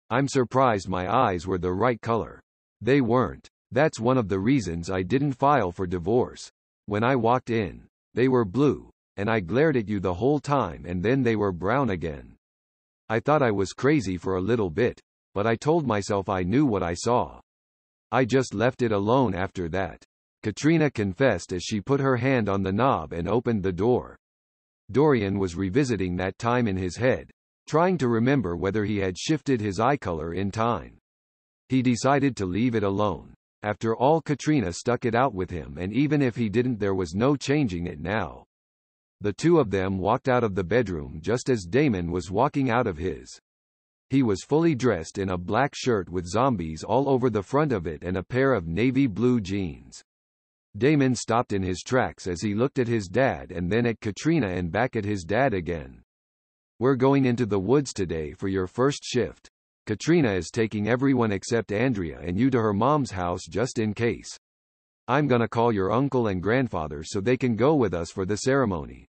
I'm surprised my eyes were the right color. They weren't. That's one of the reasons I didn't file for divorce. When I walked in, they were blue, and I glared at you the whole time and then they were brown again. I thought I was crazy for a little bit, but I told myself I knew what I saw. I just left it alone after that. Katrina confessed as she put her hand on the knob and opened the door. Dorian was revisiting that time in his head, trying to remember whether he had shifted his eye color in time. He decided to leave it alone. After all Katrina stuck it out with him and even if he didn't there was no changing it now. The two of them walked out of the bedroom just as Damon was walking out of his. He was fully dressed in a black shirt with zombies all over the front of it and a pair of navy blue jeans. Damon stopped in his tracks as he looked at his dad and then at Katrina and back at his dad again. We're going into the woods today for your first shift. Katrina is taking everyone except Andrea and you to her mom's house just in case. I'm gonna call your uncle and grandfather so they can go with us for the ceremony.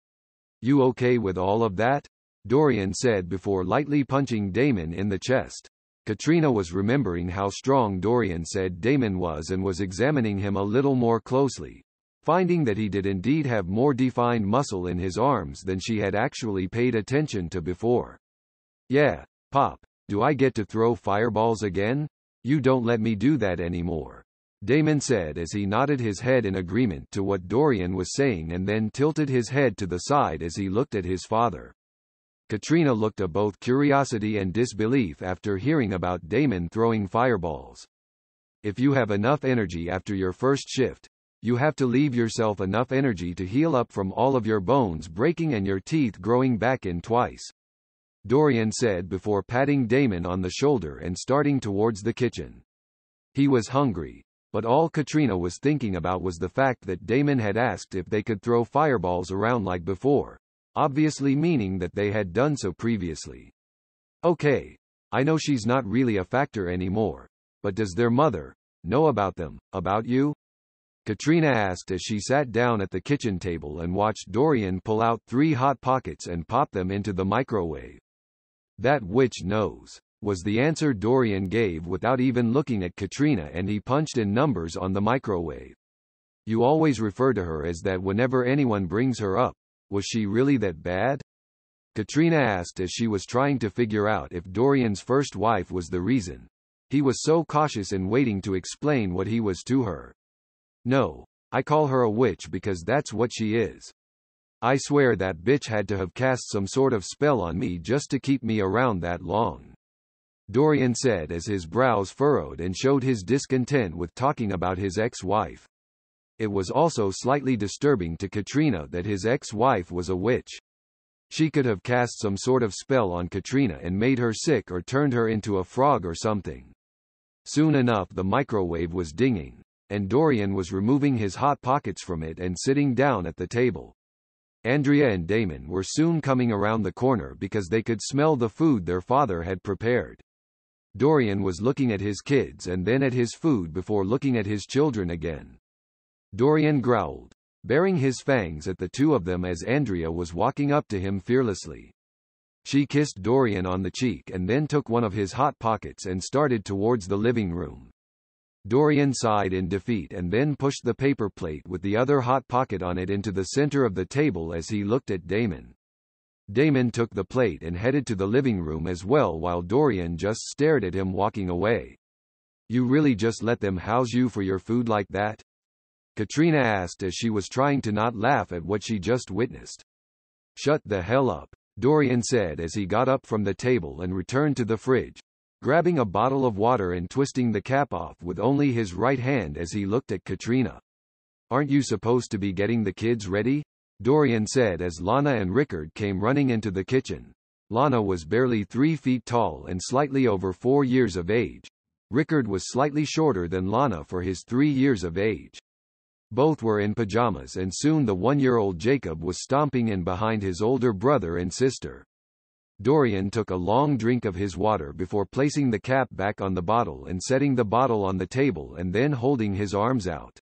You okay with all of that? Dorian said before lightly punching Damon in the chest. Katrina was remembering how strong Dorian said Damon was and was examining him a little more closely, finding that he did indeed have more defined muscle in his arms than she had actually paid attention to before. Yeah, Pop, do I get to throw fireballs again? You don't let me do that anymore. Damon said as he nodded his head in agreement to what Dorian was saying and then tilted his head to the side as he looked at his father. Katrina looked at both curiosity and disbelief after hearing about Damon throwing fireballs. If you have enough energy after your first shift, you have to leave yourself enough energy to heal up from all of your bones breaking and your teeth growing back in twice. Dorian said before patting Damon on the shoulder and starting towards the kitchen. He was hungry, but all Katrina was thinking about was the fact that Damon had asked if they could throw fireballs around like before, obviously meaning that they had done so previously. Okay, I know she's not really a factor anymore, but does their mother know about them, about you? Katrina asked as she sat down at the kitchen table and watched Dorian pull out three Hot Pockets and pop them into the microwave. That witch knows, was the answer Dorian gave without even looking at Katrina and he punched in numbers on the microwave. You always refer to her as that whenever anyone brings her up. Was she really that bad? Katrina asked as she was trying to figure out if Dorian's first wife was the reason. He was so cautious in waiting to explain what he was to her. No, I call her a witch because that's what she is. I swear that bitch had to have cast some sort of spell on me just to keep me around that long. Dorian said as his brows furrowed and showed his discontent with talking about his ex-wife. It was also slightly disturbing to Katrina that his ex-wife was a witch. She could have cast some sort of spell on Katrina and made her sick or turned her into a frog or something. Soon enough the microwave was dinging, and Dorian was removing his hot pockets from it and sitting down at the table. Andrea and Damon were soon coming around the corner because they could smell the food their father had prepared. Dorian was looking at his kids and then at his food before looking at his children again. Dorian growled, baring his fangs at the two of them as Andrea was walking up to him fearlessly. She kissed Dorian on the cheek and then took one of his hot pockets and started towards the living room. Dorian sighed in defeat and then pushed the paper plate with the other hot pocket on it into the center of the table as he looked at Damon. Damon took the plate and headed to the living room as well while Dorian just stared at him walking away. You really just let them house you for your food like that? Katrina asked as she was trying to not laugh at what she just witnessed. Shut the hell up, Dorian said as he got up from the table and returned to the fridge, grabbing a bottle of water and twisting the cap off with only his right hand as he looked at Katrina. Aren't you supposed to be getting the kids ready? Dorian said as Lana and Rickard came running into the kitchen. Lana was barely three feet tall and slightly over four years of age. Rickard was slightly shorter than Lana for his three years of age. Both were in pajamas and soon the one-year-old Jacob was stomping in behind his older brother and sister. Dorian took a long drink of his water before placing the cap back on the bottle and setting the bottle on the table and then holding his arms out.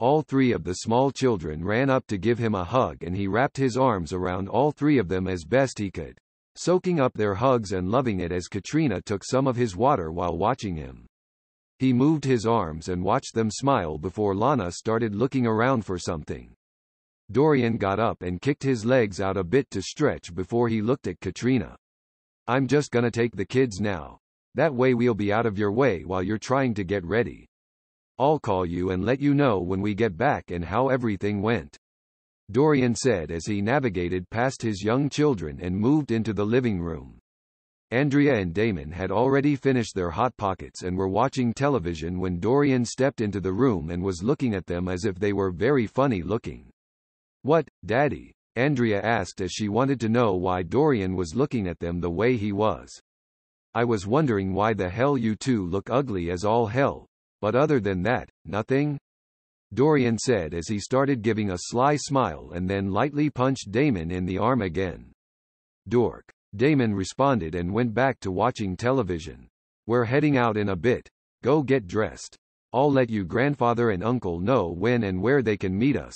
All three of the small children ran up to give him a hug and he wrapped his arms around all three of them as best he could. soaking up their hugs and loving it as Katrina took some of his water while watching him. He moved his arms and watched them smile before Lana started looking around for something. Dorian got up and kicked his legs out a bit to stretch before he looked at Katrina. I'm just gonna take the kids now. That way we'll be out of your way while you're trying to get ready. I'll call you and let you know when we get back and how everything went. Dorian said as he navigated past his young children and moved into the living room. Andrea and Damon had already finished their Hot Pockets and were watching television when Dorian stepped into the room and was looking at them as if they were very funny looking. What, Daddy? Andrea asked as she wanted to know why Dorian was looking at them the way he was. I was wondering why the hell you two look ugly as all hell, but other than that, nothing? Dorian said as he started giving a sly smile and then lightly punched Damon in the arm again. Dork. Damon responded and went back to watching television. We're heading out in a bit. Go get dressed. I'll let you grandfather and uncle know when and where they can meet us.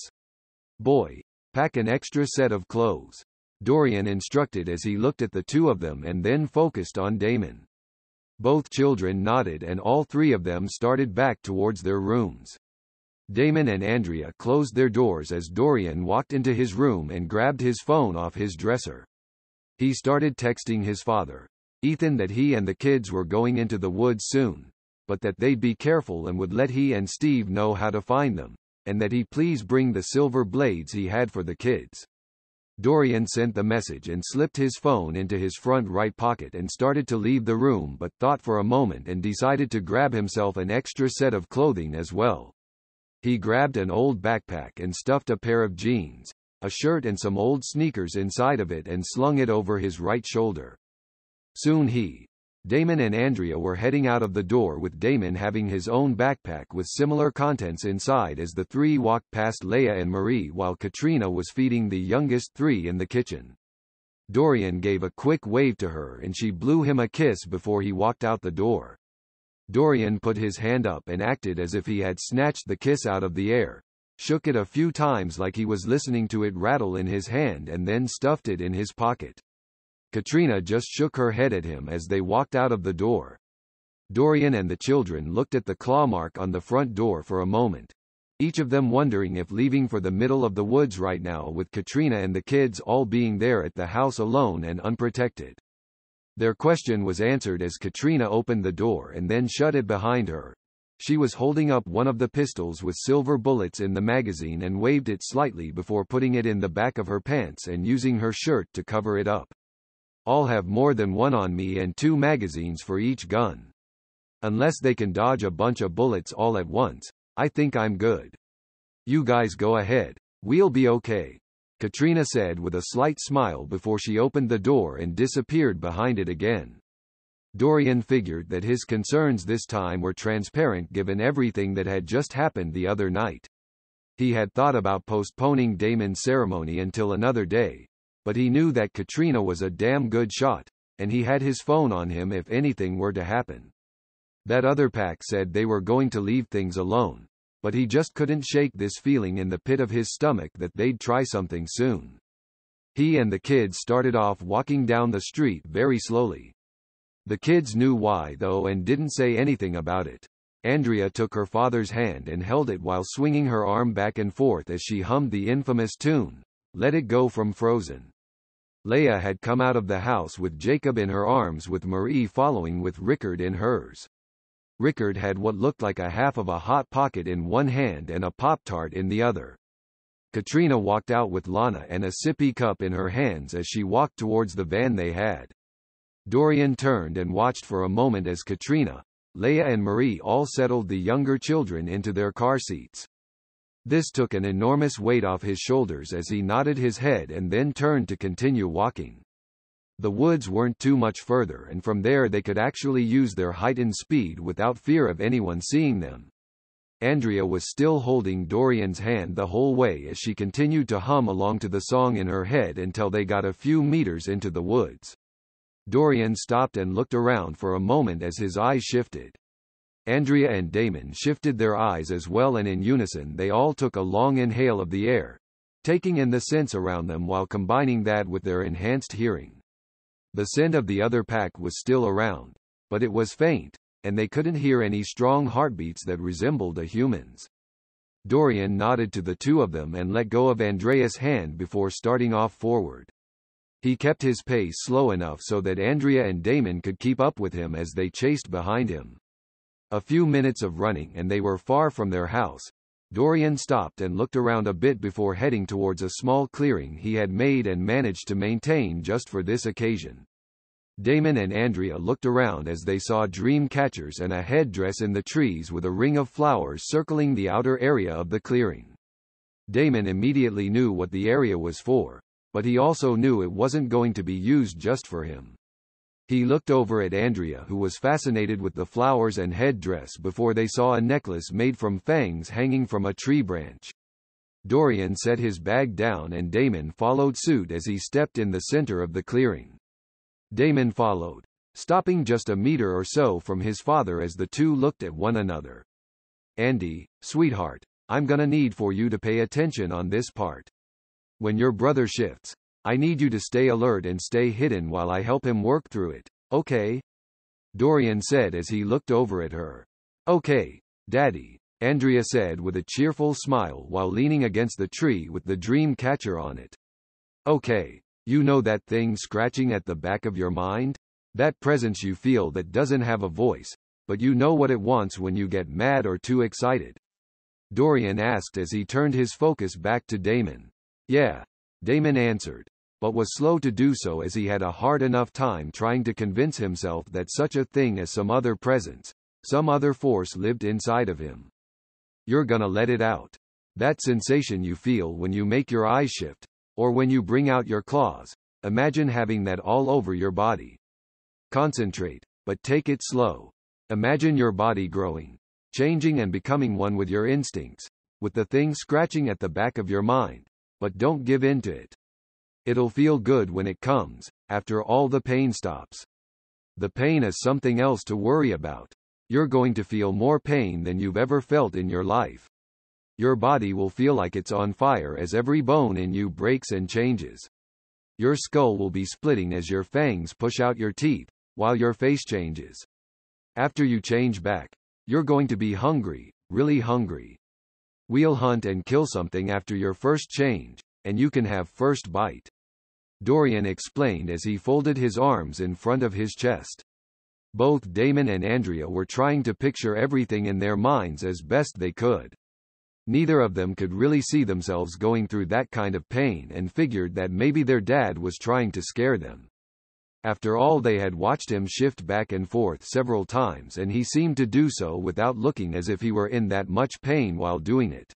Boy. Pack an extra set of clothes. Dorian instructed as he looked at the two of them and then focused on Damon. Both children nodded and all three of them started back towards their rooms. Damon and Andrea closed their doors as Dorian walked into his room and grabbed his phone off his dresser. He started texting his father, Ethan that he and the kids were going into the woods soon, but that they'd be careful and would let he and Steve know how to find them, and that he please bring the silver blades he had for the kids. Dorian sent the message and slipped his phone into his front right pocket and started to leave the room but thought for a moment and decided to grab himself an extra set of clothing as well. He grabbed an old backpack and stuffed a pair of jeans, a shirt and some old sneakers inside of it and slung it over his right shoulder. Soon he, Damon and Andrea were heading out of the door with Damon having his own backpack with similar contents inside as the three walked past Leia and Marie while Katrina was feeding the youngest three in the kitchen. Dorian gave a quick wave to her and she blew him a kiss before he walked out the door. Dorian put his hand up and acted as if he had snatched the kiss out of the air, shook it a few times like he was listening to it rattle in his hand and then stuffed it in his pocket. Katrina just shook her head at him as they walked out of the door. Dorian and the children looked at the claw mark on the front door for a moment, each of them wondering if leaving for the middle of the woods right now with Katrina and the kids all being there at the house alone and unprotected. Their question was answered as Katrina opened the door and then shut it behind her. She was holding up one of the pistols with silver bullets in the magazine and waved it slightly before putting it in the back of her pants and using her shirt to cover it up. I'll have more than one on me and two magazines for each gun. Unless they can dodge a bunch of bullets all at once, I think I'm good. You guys go ahead. We'll be okay. Katrina said with a slight smile before she opened the door and disappeared behind it again. Dorian figured that his concerns this time were transparent given everything that had just happened the other night. He had thought about postponing Damon's ceremony until another day, but he knew that Katrina was a damn good shot, and he had his phone on him if anything were to happen. That other pack said they were going to leave things alone, but he just couldn't shake this feeling in the pit of his stomach that they'd try something soon. He and the kids started off walking down the street very slowly. The kids knew why though and didn't say anything about it. Andrea took her father's hand and held it while swinging her arm back and forth as she hummed the infamous tune, Let It Go from Frozen. Leia had come out of the house with Jacob in her arms with Marie following with Rickard in hers. Rickard had what looked like a half of a Hot Pocket in one hand and a Pop-Tart in the other. Katrina walked out with Lana and a sippy cup in her hands as she walked towards the van they had. Dorian turned and watched for a moment as Katrina, Leia and Marie all settled the younger children into their car seats. This took an enormous weight off his shoulders as he nodded his head and then turned to continue walking. The woods weren't too much further and from there they could actually use their heightened speed without fear of anyone seeing them. Andrea was still holding Dorian's hand the whole way as she continued to hum along to the song in her head until they got a few meters into the woods. Dorian stopped and looked around for a moment as his eyes shifted. Andrea and Damon shifted their eyes as well and in unison they all took a long inhale of the air, taking in the sense around them while combining that with their enhanced hearing. The scent of the other pack was still around, but it was faint, and they couldn't hear any strong heartbeats that resembled a human's. Dorian nodded to the two of them and let go of Andrea's hand before starting off forward. He kept his pace slow enough so that Andrea and Damon could keep up with him as they chased behind him. A few minutes of running and they were far from their house. Dorian stopped and looked around a bit before heading towards a small clearing he had made and managed to maintain just for this occasion. Damon and Andrea looked around as they saw dream catchers and a headdress in the trees with a ring of flowers circling the outer area of the clearing. Damon immediately knew what the area was for, but he also knew it wasn't going to be used just for him. He looked over at Andrea who was fascinated with the flowers and headdress before they saw a necklace made from fangs hanging from a tree branch. Dorian set his bag down and Damon followed suit as he stepped in the center of the clearing. Damon followed, stopping just a meter or so from his father as the two looked at one another. Andy, sweetheart, I'm gonna need for you to pay attention on this part. When your brother shifts, I need you to stay alert and stay hidden while I help him work through it, okay? Dorian said as he looked over at her. Okay, Daddy, Andrea said with a cheerful smile while leaning against the tree with the dream catcher on it. Okay, you know that thing scratching at the back of your mind? That presence you feel that doesn't have a voice, but you know what it wants when you get mad or too excited. Dorian asked as he turned his focus back to Damon. Yeah, Damon answered but was slow to do so as he had a hard enough time trying to convince himself that such a thing as some other presence, some other force lived inside of him. You're gonna let it out. That sensation you feel when you make your eyes shift, or when you bring out your claws, imagine having that all over your body. Concentrate, but take it slow. Imagine your body growing, changing and becoming one with your instincts, with the thing scratching at the back of your mind, but don't give in to it. It'll feel good when it comes, after all the pain stops. The pain is something else to worry about. You're going to feel more pain than you've ever felt in your life. Your body will feel like it's on fire as every bone in you breaks and changes. Your skull will be splitting as your fangs push out your teeth, while your face changes. After you change back, you're going to be hungry, really hungry. We'll hunt and kill something after your first change, and you can have first bite. Dorian explained as he folded his arms in front of his chest. Both Damon and Andrea were trying to picture everything in their minds as best they could. Neither of them could really see themselves going through that kind of pain and figured that maybe their dad was trying to scare them. After all they had watched him shift back and forth several times and he seemed to do so without looking as if he were in that much pain while doing it.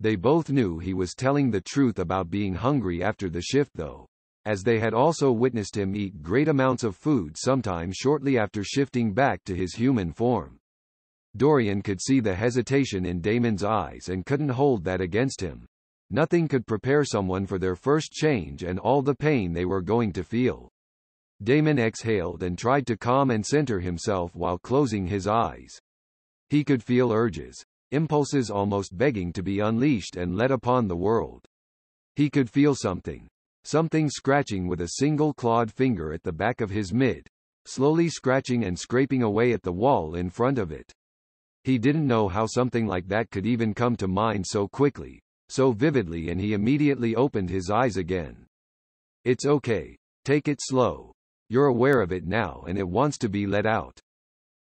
They both knew he was telling the truth about being hungry after the shift though as they had also witnessed him eat great amounts of food sometime shortly after shifting back to his human form. Dorian could see the hesitation in Damon's eyes and couldn't hold that against him. Nothing could prepare someone for their first change and all the pain they were going to feel. Damon exhaled and tried to calm and center himself while closing his eyes. He could feel urges, impulses almost begging to be unleashed and let upon the world. He could feel something, something scratching with a single clawed finger at the back of his mid, slowly scratching and scraping away at the wall in front of it. He didn't know how something like that could even come to mind so quickly, so vividly and he immediately opened his eyes again. It's okay. Take it slow. You're aware of it now and it wants to be let out.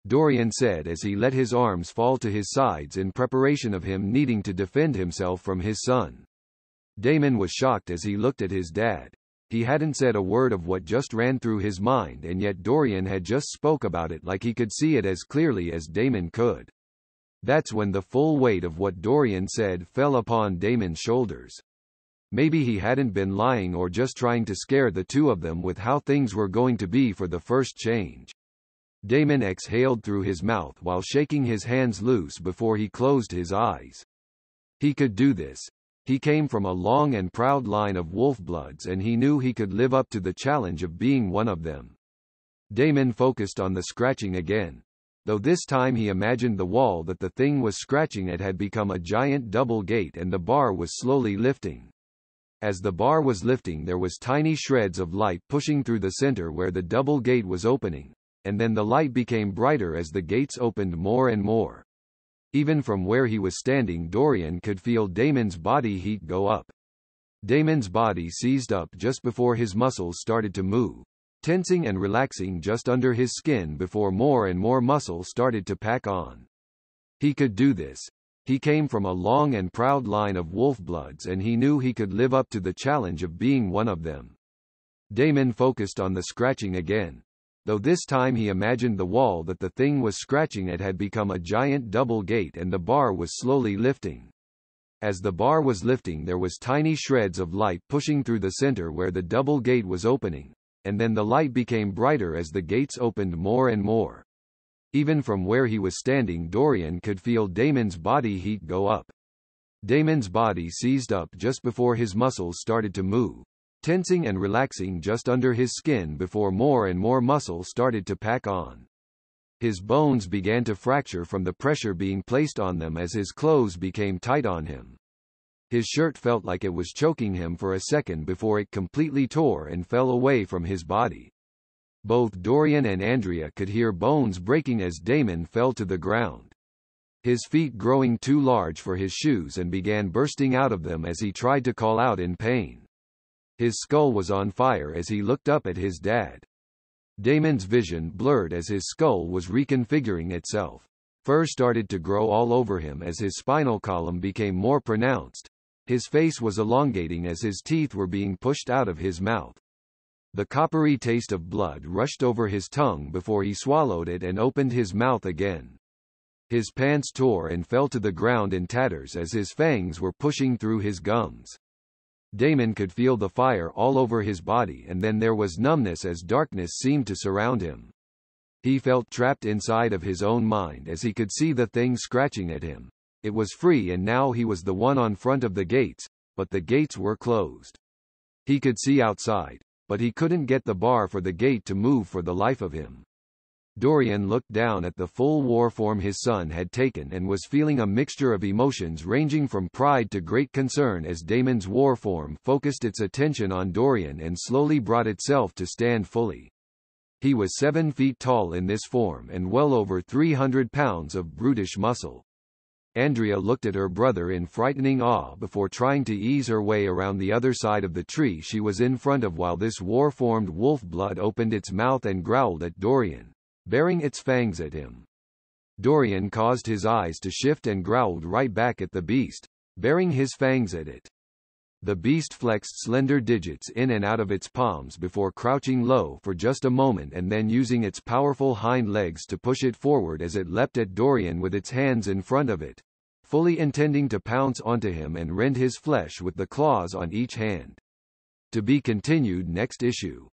Dorian said as he let his arms fall to his sides in preparation of him needing to defend himself from his son. Damon was shocked as he looked at his dad. He hadn't said a word of what just ran through his mind and yet Dorian had just spoke about it like he could see it as clearly as Damon could. That's when the full weight of what Dorian said fell upon Damon's shoulders. Maybe he hadn't been lying or just trying to scare the two of them with how things were going to be for the first change. Damon exhaled through his mouth while shaking his hands loose before he closed his eyes. He could do this, he came from a long and proud line of Wolfbloods and he knew he could live up to the challenge of being one of them. Damon focused on the scratching again. Though this time he imagined the wall that the thing was scratching at had become a giant double gate and the bar was slowly lifting. As the bar was lifting there was tiny shreds of light pushing through the center where the double gate was opening, and then the light became brighter as the gates opened more and more. Even from where he was standing Dorian could feel Damon's body heat go up. Damon's body seized up just before his muscles started to move, tensing and relaxing just under his skin before more and more muscle started to pack on. He could do this. He came from a long and proud line of wolf-bloods and he knew he could live up to the challenge of being one of them. Damon focused on the scratching again. Though this time he imagined the wall that the thing was scratching at had become a giant double gate and the bar was slowly lifting. As the bar was lifting there was tiny shreds of light pushing through the center where the double gate was opening, and then the light became brighter as the gates opened more and more. Even from where he was standing Dorian could feel Damon's body heat go up. Damon's body seized up just before his muscles started to move, tensing and relaxing just under his skin before more and more muscle started to pack on. His bones began to fracture from the pressure being placed on them as his clothes became tight on him. His shirt felt like it was choking him for a second before it completely tore and fell away from his body. Both Dorian and Andrea could hear bones breaking as Damon fell to the ground. His feet growing too large for his shoes and began bursting out of them as he tried to call out in pain. His skull was on fire as he looked up at his dad. Damon's vision blurred as his skull was reconfiguring itself. Fur started to grow all over him as his spinal column became more pronounced. His face was elongating as his teeth were being pushed out of his mouth. The coppery taste of blood rushed over his tongue before he swallowed it and opened his mouth again. His pants tore and fell to the ground in tatters as his fangs were pushing through his gums. Damon could feel the fire all over his body and then there was numbness as darkness seemed to surround him. He felt trapped inside of his own mind as he could see the thing scratching at him. It was free and now he was the one on front of the gates, but the gates were closed. He could see outside, but he couldn't get the bar for the gate to move for the life of him. Dorian looked down at the full war form his son had taken and was feeling a mixture of emotions ranging from pride to great concern as Damon's war form focused its attention on Dorian and slowly brought itself to stand fully. He was seven feet tall in this form and well over 300 pounds of brutish muscle. Andrea looked at her brother in frightening awe before trying to ease her way around the other side of the tree she was in front of while this war-formed wolf blood opened its mouth and growled at Dorian baring its fangs at him. Dorian caused his eyes to shift and growled right back at the beast, baring his fangs at it. The beast flexed slender digits in and out of its palms before crouching low for just a moment and then using its powerful hind legs to push it forward as it leapt at Dorian with its hands in front of it, fully intending to pounce onto him and rend his flesh with the claws on each hand. To be continued next issue.